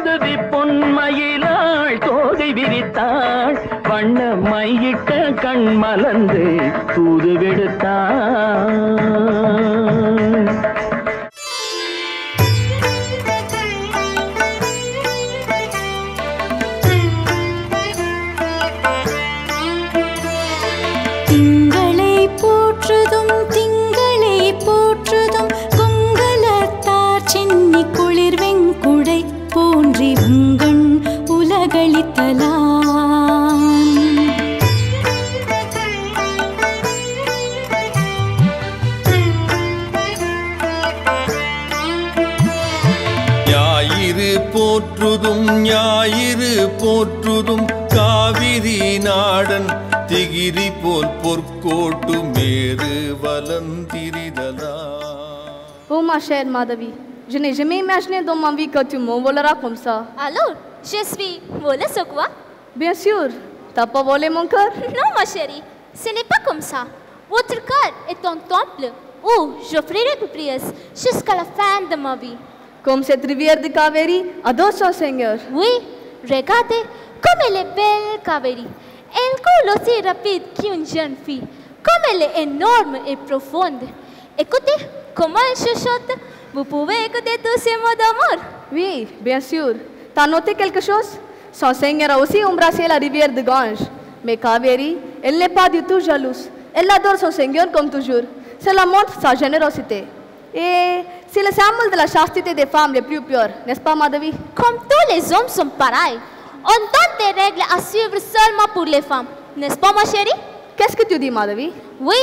மாதவி பொன்மயிலாள் தோகை விரித்தாள். வண்ண மையிட்ட கண் மலர்ந்து தூது விடுத்தாள். போற்றுதும் காவிரி நாடன் திகிரி போல் பொற்கோட்டு மேறு வலந்திரிதலா Oh ma chère Madhavi, je n'ai jamais imaginé dans ma vie que tu m'envoleras comme ça. Alors, je suis volée sur quoi Bien sûr, t'as pas volé mon cœur Non, ma chérie, ce n'est pas comme ça. Votre cœur est un temple où j'offrirai des prières jusqu'à la fin de ma vie. Comme cette rivière de Kaveri adore son Seigneur. Oui, regardez comme elle est belle, Kaveri. Elle coule aussi rapide qu'une jeune fille. Comme elle est énorme et profonde. Écoutez comment elle chuchote. Vous pouvez écouter tous ces mots d'amour. Oui, bien sûr. T'as noté quelque chose Son Seigneur a aussi embrassé la rivière de Gange. Mais Kaveri, elle n'est pas du tout jalouse. Elle adore son Seigneur comme toujours. Cela montre sa générosité. Et c'est le symbole de la chasteté des femmes les plus pures, n'est-ce pas, Madhavi Comme tous les hommes sont pareils. On donne des règles à suivre seulement pour les femmes. N'est-ce pas, ma chérie? Qu'est-ce que tu dis, Madhavi Oui,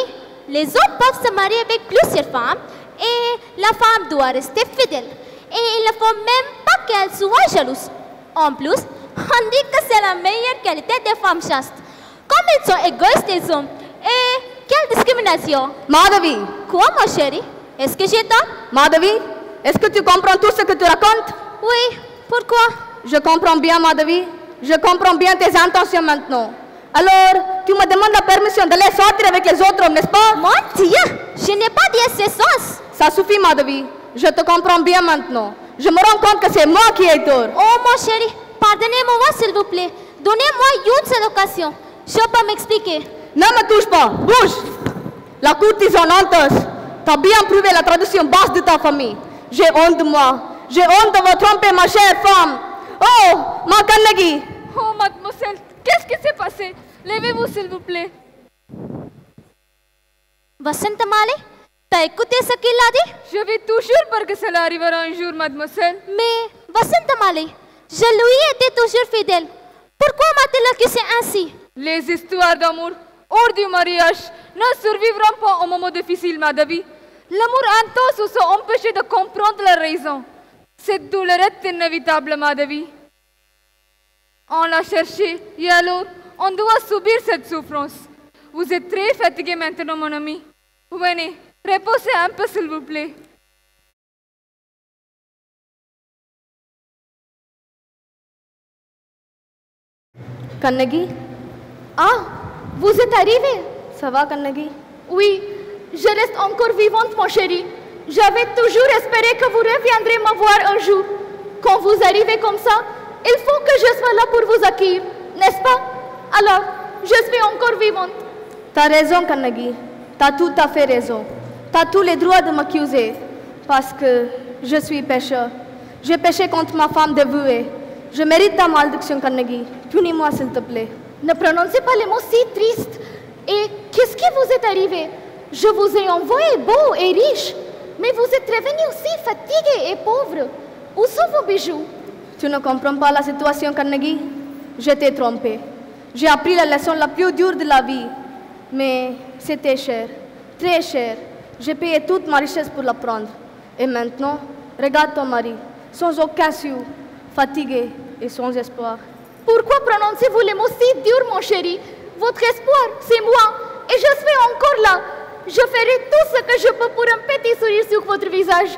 les hommes peuvent se marier avec plusieurs femmes et la femme doit rester fidèle. Et il ne faut même pas qu'elle soit jalouse. En plus, on dit que c'est la meilleure qualité des femmes chastes. Comme ils sont égoïstes les hommes. Et quelle discrimination Madhavi Quoi, ma chérie? Est-ce que j'ai tort? Madhavi, est-ce que tu comprends tout ce que tu racontes? Oui, pourquoi? Je comprends bien, Madhavi. Je comprends bien tes intentions maintenant. Alors, tu me demandes la permission d'aller sortir avec les autres hommes, n'est-ce pas? Mon Dieu, je n'ai pas dit ce sens. Ça suffit, Madhavi. Je te comprends bien maintenant. Je me rends compte que c'est moi qui ai tort. Oh, mon chéri, pardonnez-moi, s'il vous plaît. Donnez-moi une seule occasion. Je peux m'expliquer. Ne me touche pas, bouge La courtisane honteuse, t'as bien prouvé la tradition basse de ta famille. J'ai honte de moi. J'ai honte de vous tromper, ma chère femme. Oh, ma Kannagi Oh, mademoiselle, qu'est-ce qui s'est passé? Levez-vous, s'il vous plaît. Vasant Male, t'as écouté ce qu'il a dit? Je vais toujours pour que cela arrivera un jour, mademoiselle. Mais, Vasant Male, je lui étais toujours fidèle. Pourquoi m'a-t-il accusé ainsi? Les histoires d'amour hors du mariage ne survivront pas au moment difficile, Madhavi. L'amour intense ou se empêcher de comprendre la raison. Cette douleur est inévitable, Madhavi. On l'a cherché et alors on doit subir cette souffrance. Vous êtes très fatigué maintenant, mon ami. Venez, reposez un peu, s'il vous plaît. Kannagi? Ah, vous êtes arrivé Ça va, Kannagi? Oui, je reste encore vivante, mon chéri. J'avais toujours espéré que vous reviendrez me voir un jour. Quand vous arrivez comme ça, il faut que je sois là pour vous accueillir, n'est-ce pas? Alors, je suis encore vivante. T'as raison, Kannagi. T'as tout à fait raison. T'as tous les droits de m'accuser. Parce que je suis pécheur. J'ai péché contre ma femme dévouée. Je mérite ta malédiction, Carnegie. Punis-moi, s'il te plaît. Ne prononcez pas les mots si tristes. Et qu'est-ce qui vous est arrivé? Je vous ai envoyé beau et riche, mais vous êtes revenu aussi fatigué et pauvre. Où sont vos bijoux? Tu ne comprends pas la situation, Carnegie? Je t'ai trompé. J'ai appris la leçon la plus dure de la vie. Mais c'était cher, très cher. J'ai payé toute ma richesse pour l'apprendre. Et maintenant, regarde ton mari, sans aucun sou, fatigué et sans espoir. Pourquoi prononcez-vous les mots si durs, mon chéri? Votre espoir, c'est moi, et je suis encore là. Je ferai tout ce que je peux pour un petit sourire sur votre visage.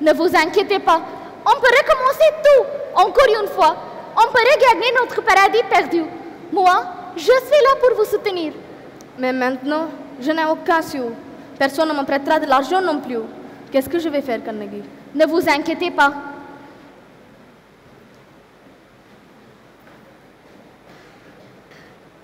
Ne vous inquiétez pas, on peut recommencer tout, encore une fois. On peut regagner notre paradis perdu. Moi, je suis là pour vous soutenir. Mais maintenant, je n'ai aucun sou. Personne ne me prêtera de l'argent non plus. Qu'est-ce que je vais faire, Carnegie? Ne vous inquiétez pas.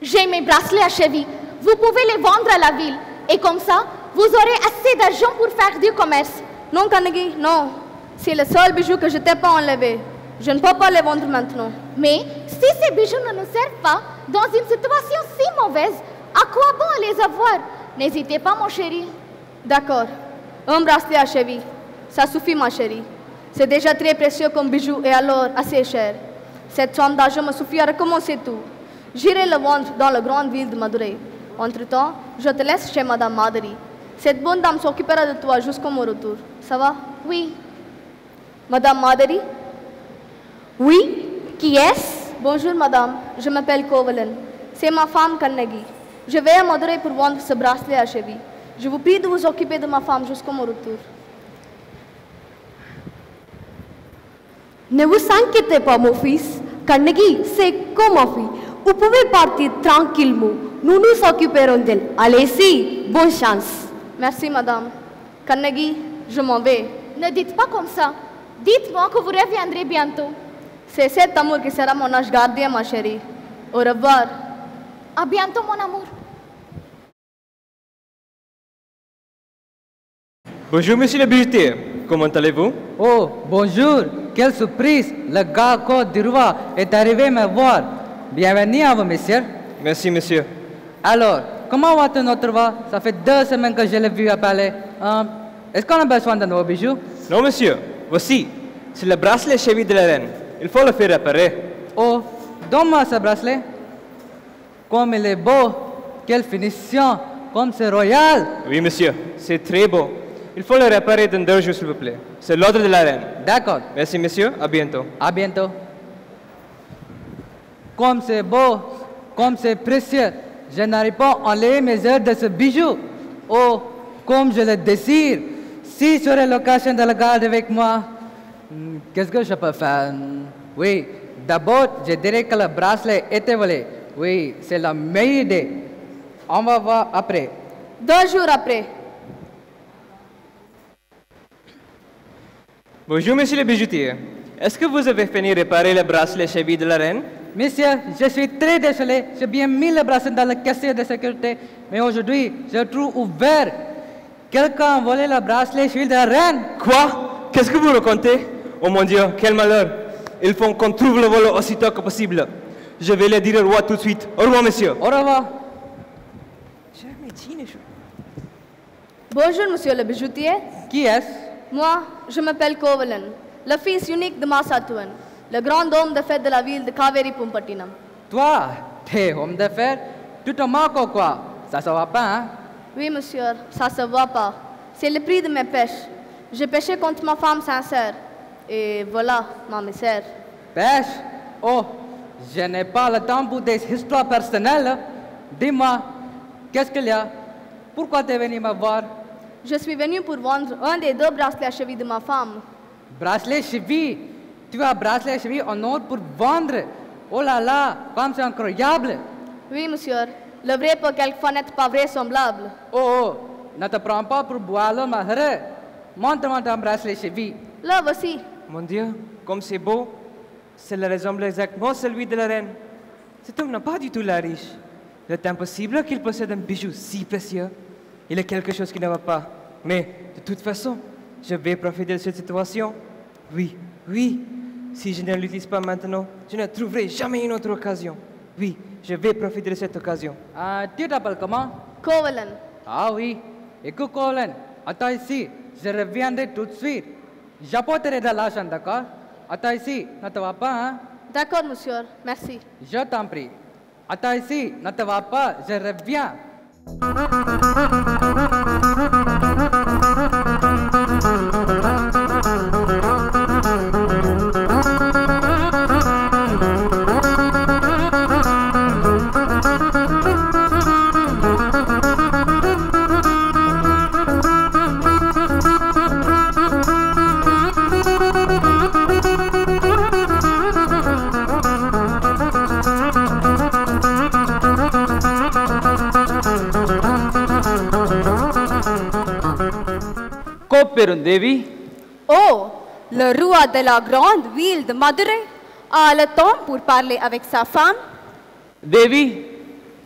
J'ai mes bracelets à cheville. Vous pouvez les vendre à la ville. Et comme ça, vous aurez assez d'argent pour faire du commerce. Non, Carnegie, non. C'est le seul bijou que je t'ai pas enlevé. Je ne peux pas les vendre maintenant. Mais si ces bijoux ne nous servent pas dans une situation si mauvaise, à quoi bon les avoir? N'hésitez pas, mon chéri. D'accord. Un bracelet à cheville. Ça suffit, ma chérie. C'est déjà très précieux comme bijou et alors assez cher. Cette somme d'argent me suffit à recommencer tout. J'irai le vendre dans la grande ville de Madurai. Entre-temps, je te laisse chez Madame Madari. Cette bonne dame s'occupera de toi jusqu'au mon retour. Ça va Oui. Madame Madari Oui Qui est-ce Bonjour, madame. Je m'appelle Kovalan. C'est ma femme Kannagi. Je vais à Madurai pour vendre ce bracelet à cheville. Je vous prie de vous occuper de ma femme jusqu'au mon retour. Ne vous inquiétez pas, mon fils. Carnegie, c'est comme Nous nous occuperons d'elle. Allez-y, bonne chance. Merci, madame. Kannagi, je m'en vais. Ne dites pas comme ça. Dites-moi que vous reviendrez bientôt. C'est cet amour qui sera mon ange gardien, ma chérie. Au revoir. À bientôt, mon amour. Bonjour, monsieur le bijoutier. Comment allez-vous? Oh, bonjour. Quelle surprise. Le gars Côte du Roi est arrivé me voir. Bienvenue à vous, monsieur. Merci, monsieur. Alors, comment va notre voix Ça fait deux semaines que je l'ai vu à palais. Euh, Est-ce qu'on a besoin de nos bijoux? Non, monsieur. Voici. C'est le bracelet cheville de la reine. Il faut le faire réparer. Oh, donne-moi ce bracelet. Comme il est beau. Quelle finition. Comme c'est royal. Oui, monsieur. C'est très beau. Il faut le réparer dans deux jours, s'il vous plaît. C'est l'ordre de la reine. D'accord. Merci, monsieur. À bientôt. À bientôt. Comme c'est beau, comme c'est précieux, je n'arrive pas à enlever mes heures de ce bijou. Oh, comme je le désire. Si j'aurais l'occasion de le garder avec moi, hmm, qu'est-ce que je peux faire? Oui, d'abord, je dirais que le bracelet était volé. Oui, c'est la meilleure idée. On va voir après. Deux jours après. Bonjour, monsieur le bijoutier. Est-ce que vous avez fini de réparer le bracelet cheville de la reine? Monsieur, je suis très désolé. J'ai bien mis le bracelet dans le casier de sécurité. Mais aujourd'hui, je trouve ouvert. Quelqu'un a volé le bracelet cheville de la reine. Quoi? Qu'est-ce que vous racontez? Oh mon Dieu, quel malheur. Il faut qu'on trouve le vol aussitôt que possible. Je vais le dire au roi tout de suite. Au revoir, monsieur. Au revoir. Bonjour, monsieur le bijoutier. Qui est-ce? Moi, je m'appelle Kovalan, le fils unique de Masatuan, le grand homme de fête de la ville de Kaveri Pumpatinam. Toi, t'es homme d'affaires Tu te moques ou quoi? Ça se va pas, hein? Oui, monsieur, ça se voit pas. C'est le prix de mes pêches. J'ai pêché contre ma femme sincère. Et voilà, ma misère. Pêche? Oh, je n'ai pas le temps pour des histoires personnelles. Dis-moi, qu'est-ce qu'il y a? Pourquoi tu es venu me voir? Je suis venu pour vendre un des deux bracelets à cheville de ma femme. Bracelet cheville? Tu as bracelet cheville en or pour vendre Oh là là, comme c'est incroyable Oui, monsieur. Le vrai peut quelquefois n'être pas vraisemblable. Oh, oh, ne te prends pas pour boiler, ma. Montre-moi ton bracelet cheville. Là, voici. Mon Dieu, comme c'est beau. Cela ressemble exactement à celui de la reine. Cet homme n'a pas du tout la riche. Il est impossible qu'il possède un bijou si précieux. Il y a quelque chose qui ne va pas. Mais, de toute façon, je vais profiter de cette situation. Oui, Oui, si je ne l'utilise pas maintenant, je ne trouverai jamais une autre occasion. Oui, je vais profiter de cette occasion. Ah, tu t'appelles comment? Kovalan. Ah oui, écoute Colin, attends ici, je reviendrai tout de suite. J'apporterai de l'argent, d'accord? Attends ici, ne te va pas, hein? D'accord, monsieur. Merci. Je t'en prie. Attends ici, ne te va pas, je reviens. Devi. Oh, le roi de la grande ville de Madurai a le temps pour parler avec sa femme. Devi,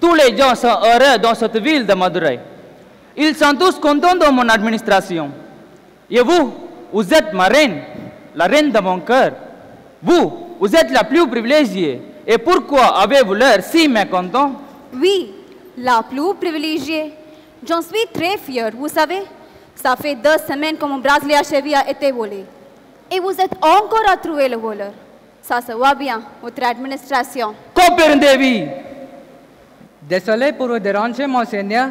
tous les gens sont heureux dans cette ville de Madurai. Ils sont tous contents dans mon administration. Et vous, vous êtes ma reine, la reine de mon cœur. Vous, vous êtes la plus privilégiée. Et pourquoi avez-vous l'air si mécontent? Oui, la plus privilégiée. J'en suis très fière, vous savez. Ça fait deux semaines que mon bracelet à cheville a été volé. Et vous êtes encore à trouver le voleur. Ça se voit bien, votre administration. Copern Devi Désolé pour vous déranger, monseigneur.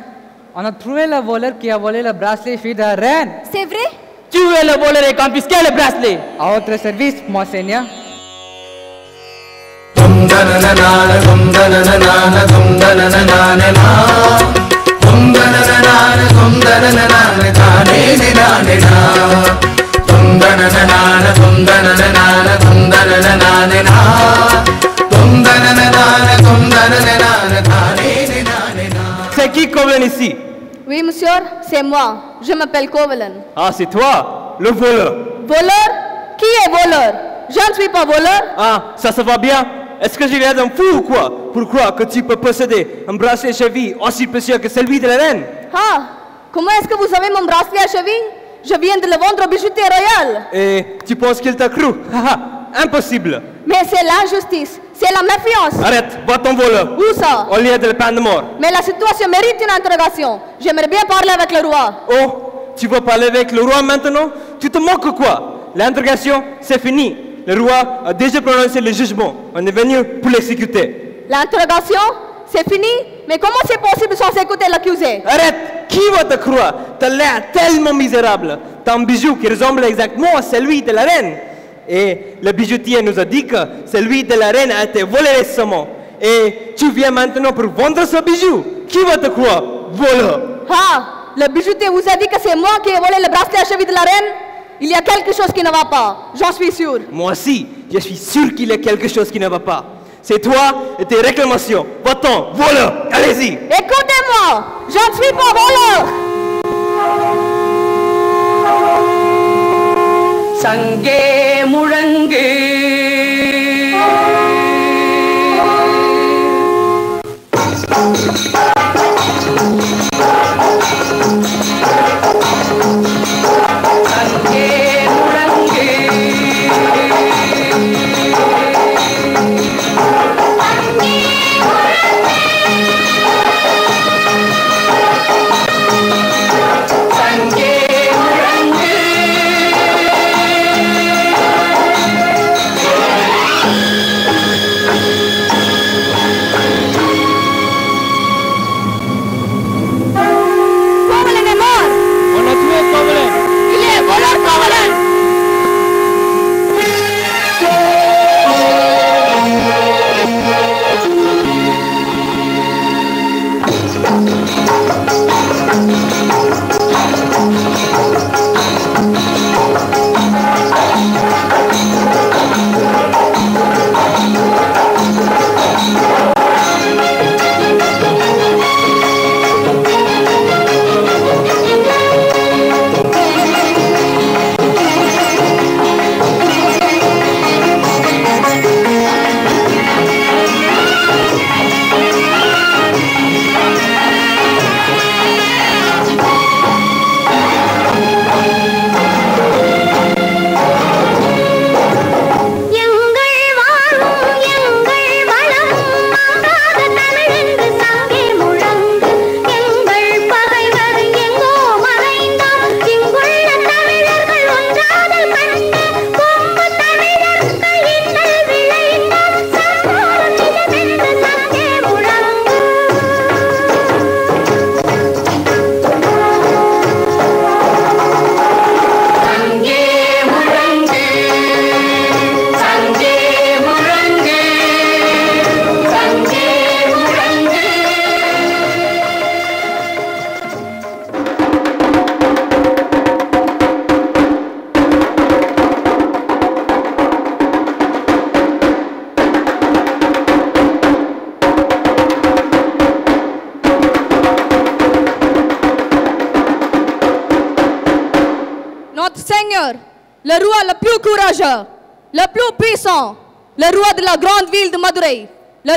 On a trouvé le voleur qui a volé le bracelet fille de la reine. C'est vrai C'est qui Coven ici Oui, monsieur, c'est moi. Je m'appelle Kovalan. Ah, c'est toi, le voleur. Voleur? Qui est voleur? Je ne suis pas voleur. Ah, ça se va bien Est-ce que j'ai l'air d'un fou ou quoi? Pour croire que tu peux posséder un bracelet cheville aussi précieux que celui de la reine? Ah, comment est-ce que vous avez mon bracelet à cheville? Je viens de le vendre au bijoutier royal. Et tu penses qu'il t'a cru? Impossible. Mais c'est l'injustice, c'est la méfiance. Arrête, va ton voleur. Où ça? Au lieu de le peine de mort. Mais la situation mérite une interrogation. J'aimerais bien parler avec le roi. Oh, tu veux parler avec le roi maintenant? Tu te moques ou quoi? L'interrogation, c'est fini. Le roi a déjà prononcé le jugement. On est venu pour l'exécuter. L'interrogation, c'est fini Mais comment c'est possible sans écouter l'accusé? Arrête Qui va te croire? T'as l'air tellement misérable. T'as un bijou qui ressemble exactement à celui de la reine. Et le bijoutier nous a dit que celui de la reine a été volé récemment. Et tu viens maintenant pour vendre ce bijou Qui va te croire? Voleur Ah, le bijoutier vous a dit que c'est moi qui ai volé le bracelet à cheville de la reine? Il y a quelque chose qui ne va pas, j'en suis sûr. Moi aussi, je suis sûr qu'il y a quelque chose qui ne va pas. C'est toi et tes réclamations. Va-t'en, voleur, allez-y. Écoutez-moi, je ne suis pas voleur. Sangé moulangé.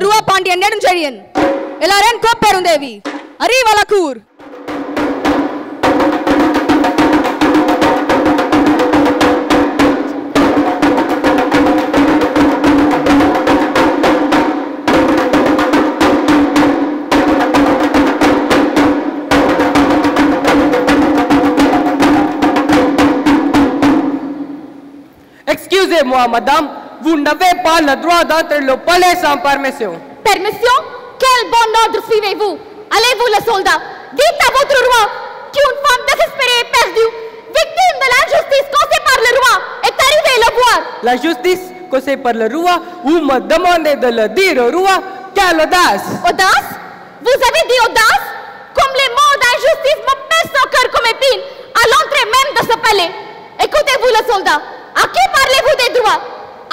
Roi Pandya Neduncherian et la reine Kopperundevi arrivent à la cour. Excusez-moi, madame, vous n'avez pas le droit d'entrer le palais sans permission. Permission? Quel bon ordre suivez-vous? Allez-vous le soldat? Dites à votre roi qu'une femme désespérée et perdue, victime de l'injustice causée par le roi, est arrivée le voir. La justice causée par le roi, vous me demandez de le dire au roi, quelle audace! Audace? Vous avez dit audace? Comme les mots d'injustice me pèsent au cœur comme épine, à l'entrée même de ce palais. Écoutez-vous le soldat, à qui parlez-vous des droits?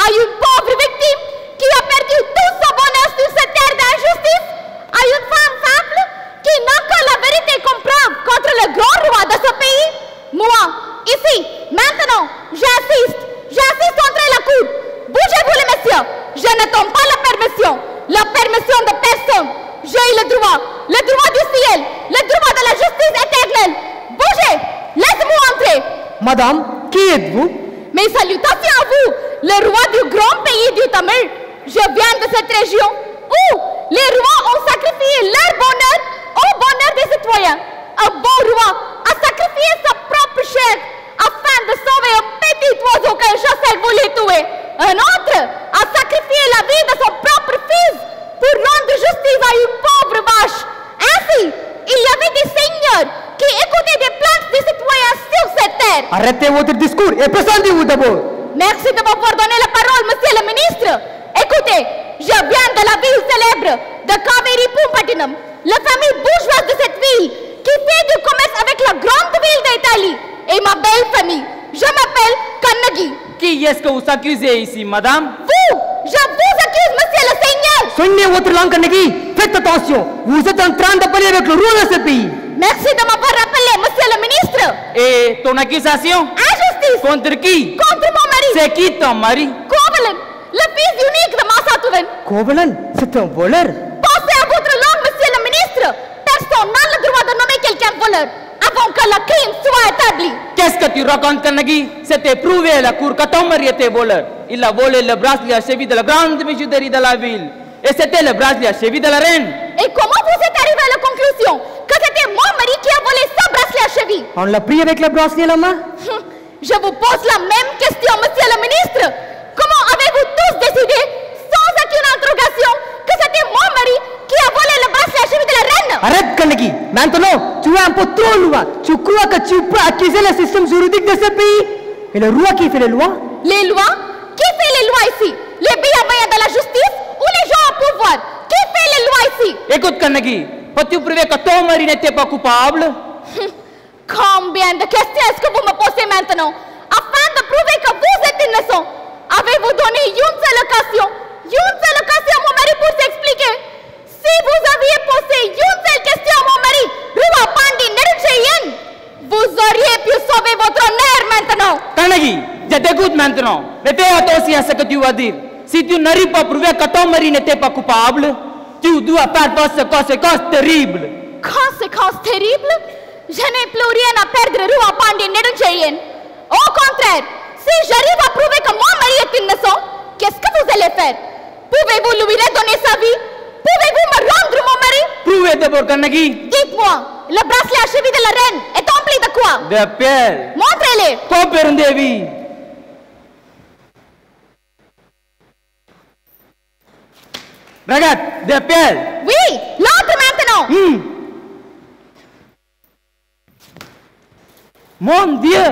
À une pauvre victime qui a perdu tout son bonheur sur cette terre d'injustice À une femme simple qui n'a que la vérité preuve contre le grand roi de ce pays Moi, ici, maintenant, j'insiste, j'insiste entrer la cour. Bougez-vous les messieurs, je ne tombe pas la permission, la permission de personne. J'ai le droit, le droit du ciel, le droit de la justice éternelle. Bougez, laissez-moi entrer. Madame, qui êtes-vous? Mes salutations à vous, le roi du grand pays du Tamil. Je viens de cette région où les rois ont sacrifié leur bonheur au bonheur des citoyens. Un bon roi a sacrifié sa propre chair afin de sauver un petit oiseau qu'un chasseur voulait tuer. Un autre a sacrifié la vie de son propre fils pour rendre justice à une pauvre vache. Ainsi, il y avait des seigneurs qui écoutaient des plaintes des citoyens sur cette terre. Arrêtez votre discours et présentez-vous d'abord. Merci de m'avoir donné la parole, monsieur le ministre. Écoutez, je viens de la ville célèbre de Kaveri Pumpatinam, la famille bourgeoise de cette ville qui fait du commerce avec la grande ville d'Italie et ma belle famille. Je m'appelle Kannagi. Qui est-ce que vous accusez ici, madame? Vous Je vous accuse, monsieur le Seigneur Soignez votre langue, Kanagi. Faites attention. Vous êtes en train de parler avec le roi de ce pays. Merci de m'avoir rappelé, monsieur le ministre. Et ton accusation? Injustice Contre qui? Contre mon mari C'est qui ton mari? Kovalan, le fils unique de Masatuvan. Kovalan, c'est un voleur. Pensez à votre langue, monsieur le ministre. Personne n'a le droit de nommer quelqu'un voleur avant que le crime soit établi. Qu'est-ce que tu racontes, Kanagi? C'était prouvé à la cour que ton mari était voleur. Il a volé le bracelet à cheville de la grande bijouterie de la ville. Et c'était le bracelet à cheville de la reine. Et comment vous êtes arrivé à la conclusion que c'était mon mari qui a volé ce bracelet à cheville? On l'a pris avec le bracelet à la main Je vous pose la même question, monsieur le ministre. Comment avez-vous tous décidé, sans aucune interrogation, que c'était mon mari qui a volé le bracelet à cheville de la reine? Arrête, Kanagi. Maintenant, tu es un peu trop loin. Tu crois que tu peux accuser le système juridique de ce pays? Et le roi qui fait les lois Les lois? Qui fait les lois ici? Les billets de la justice? Ou les gens au pouvoir Qui fait les lois ici? Écoute, Kanagi, peux-tu prouver que ton mari n'était pas coupable? Combien de questions est-ce que vous me posez maintenant? Afin de prouver que vous êtes innocent, avez-vous donné une seule occasion Une seule occasion à mon mari pour s'expliquer? Si vous aviez posé une seule question à mon mari, Pandi vous auriez pu sauver votre honneur maintenant. Kanagi, je t'écoute maintenant. Mais fais attention à ce que tu vas dire. Si tu n'arrives pas à prouver que ton mari n'était pas coupable, tu dois faire face aux conséquences terribles. Conséquences terribles? Je n'ai plus rien à perdre, Rua Pandi Nerucheyen. Au contraire, si j'arrive à prouver que mon mari est innocent, qu'est-ce que vous allez faire? Pouvez-vous lui redonner sa vie? Pouvez-vous me rendre mon mari? Prouvez d'abord, Kanagi. Dites-moi, le bracelet à cheville de la reine est empli de quoi? De pierre. Montrez-les Ton Devi. Regarde, de pierre. Oui, l'autre maintenant Hmm. Mon Dieu,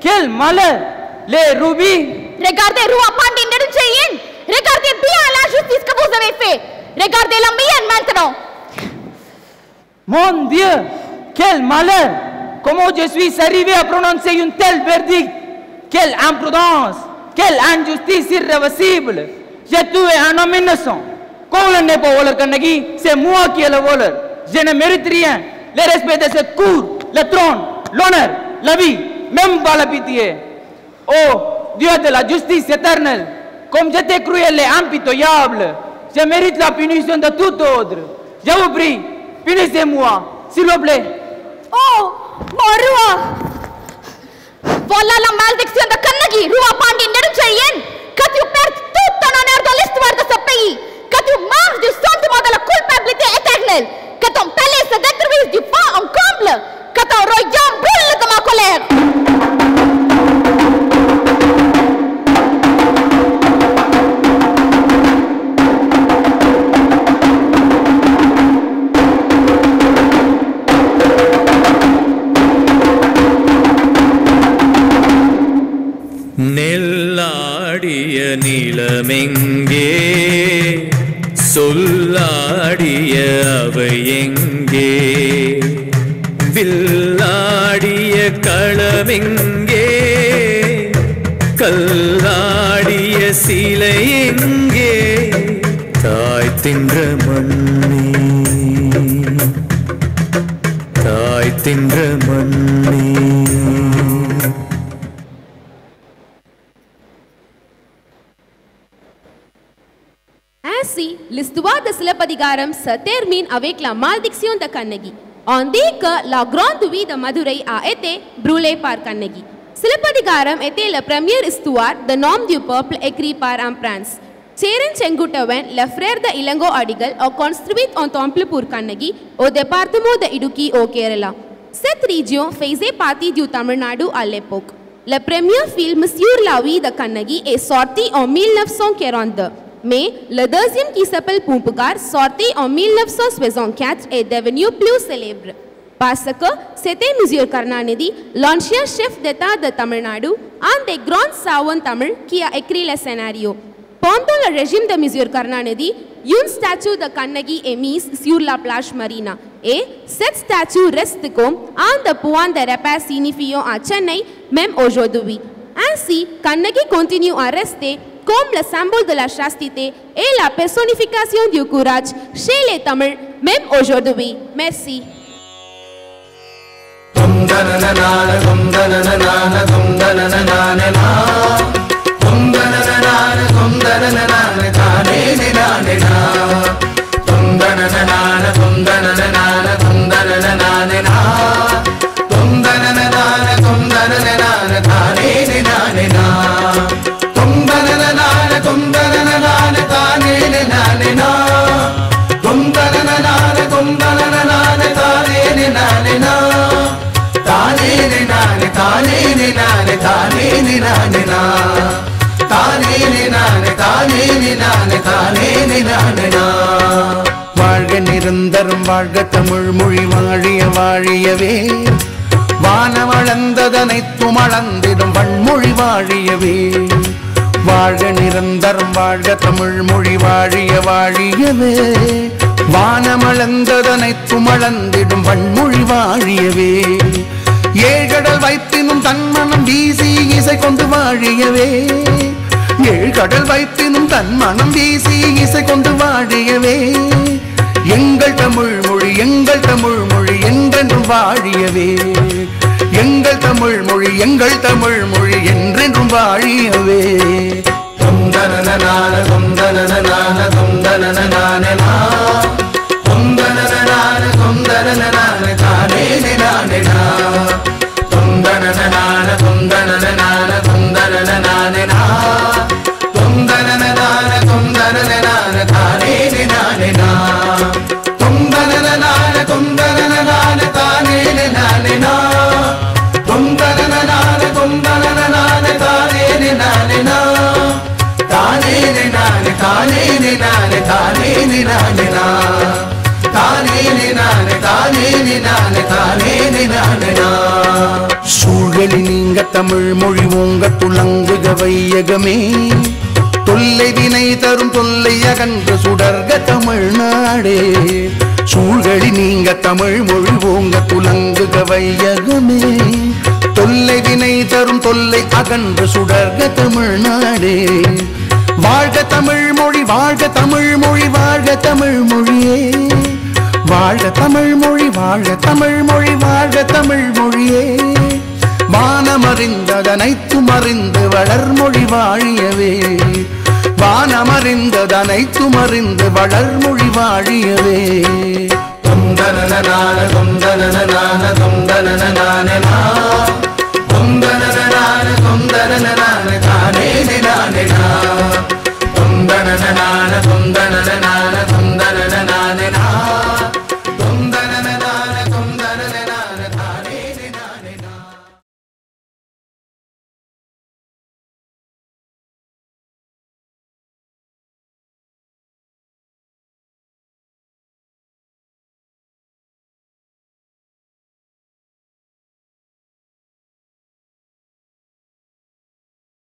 quel malheur. Les rubis. Regardez Nerucheyen Regardez bien l'injustice que vous avez fait Regardez la mienne maintenant Mon Dieu, quel malheur. Comment je suis arrivé à prononcer une telle verdict? Quelle imprudence, quelle injustice irréversible. J'ai tué un homme innocent. Pas voleur, Kanagi, c'est moi qui ai le voleur. Je ne mérite rien. Le respect de cette cour, le trône, l'honneur, la vie, même pas la pitié. Oh, Dieu de la justice éternelle, comme j'étais cruel et impitoyable, je mérite la punition de tout ordre. Je vous prie, punissez-moi, s'il vous plaît. Oh, mon roi Voilà la malédiction de Kannagi, roi Pandi Neducharian, que tu perds tout ton honneur dans l'histoire de ce pays, que tu manges du sentiment de la culpabilité éternelle, que ton palais se détruise du fond en comble, que ton royaume brûle de ma colère. நெல்லாடிய நிலமெங்கே சொல்லாடிய அவை எங்கே? வில்லாடிய களமெங்கே கல்லாடிய சிலை எங்கே? தாய் தின்ற மண்ணே. தாய் தின்ற மண்ணே. Ainsi, l'histoire de Silapadigaram se termine avec la malédiction de Kannagi. On dit que la grande vie de Madurai a été brûlée par Kannagi. Silapadigaram était la première histoire de nom du peuple écrit par un prince. Cheran Chengutavan, le frère de Ilango Adigal, a construit un temple pour Kannagi au département de Idukki au Kerala. Cette région faisait partie du Tamil Nadu à l'époque. Le premier film sur la vie de Kannagi est sorti en 1942. Deuxième qui s'appelle Pumpukar, sorti en 1964, est devenu plus célèbre. Parce que c'était M. Karnanidhi, l'ancien chef d'État de Tamil Nadu, un des grands savants tamil qui a écrit le scénario. Pendant le régime de M. Karnanidhi, une statue de Kannagi est mise sur la plage Marina. Et cette statue reste comme un des points de repère signifiant à Chennai, même aujourd'hui. Ainsi, Kannagi continue à rester comme le symbole de la chastité et la personnification du courage chez les Tamils, même aujourd'hui. Merci. ನಾನೆನಾ ಗೊಂದಲನ ನಾನ ಗೊಂದಲನ ನಾನ ತಾನೇನೆ ನಾನೆನಾ ತಾನೇನೆ ನಾನೆ ತಾನೇನೆ ನಾನೆ ತಾನೇನೆ ನಾನೆನಾ தானேனே நானே தானேனே நானே தானேனே நானே வாழ்க நிரந்தரம் வாழ்க தமிழ் மொழி வாழிய வாழியவே. வான வளர்ந்ததனைத்தும் அளந்திடும் வன்மொழி வாழியவே. வாழ்க நிரந்தரம் வாழ்க தமிழ் மொழி வாழிய வாழியவே. வானமளந்ததனைத்தும் அளந்திடும் வன்மொழி வாழியவே. ஏழ்கடல் வைத்தினும் தன்மனம் வீசி இசை கொண்டு வாழியவே. ஏழ்கடல் வைத்தினும் தன்மனம் வீசி இசை கொண்டு வாழியவே. எங்கள் தமிழ் மொழி எங்கள் தமிழ் மொழி என்றென்றும் வாழியவே. தமிழ் மொழி எங்கள் தமிழ் மொழி என்றென்றும் வாழியவே. தொந்தனனான தொந்தனனான தொந்தனனான தொந்தனனான தொந்தனனான தானே நானே தொந்தனனான தொந்தனனான தொந்தனனான தொந்தனனான தானே நானே தானே நானே தானே நானே தானே நானே தானே நானே சூழலி நீங்க தமிழ் மொழி உங்க துளங்குக வையகமே. தொல்லை வினை தரும் தொல்லை அகன்று சுடர்க தமிழ்நாடே சூழ்களி நீங்க தமிழ் மொழி உங்க துலங்குக வையகமே. தொல்லை வினை தரும் தொல்லை அகன்று சுடர்க தமிழ்நாடே வாழ்க தமிழ் மொழி வாழ்க தமிழ் மொழி வாழ்க தமிழ் மொழியே வாழ்க தமிழ் மொழி வாழ்க தமிழ் மொழி வாழ்க தமிழ் மொழியே வானமறிந்ததனைத்தும் அறிந்து வளர்மொழி வாழியவே. வானமறிந்ததனைத்தும் அறிந்து வளர்மொழி வாழியவே. தொந்தனன நான தொந்தனன நான தொந்தனன நானே தானே न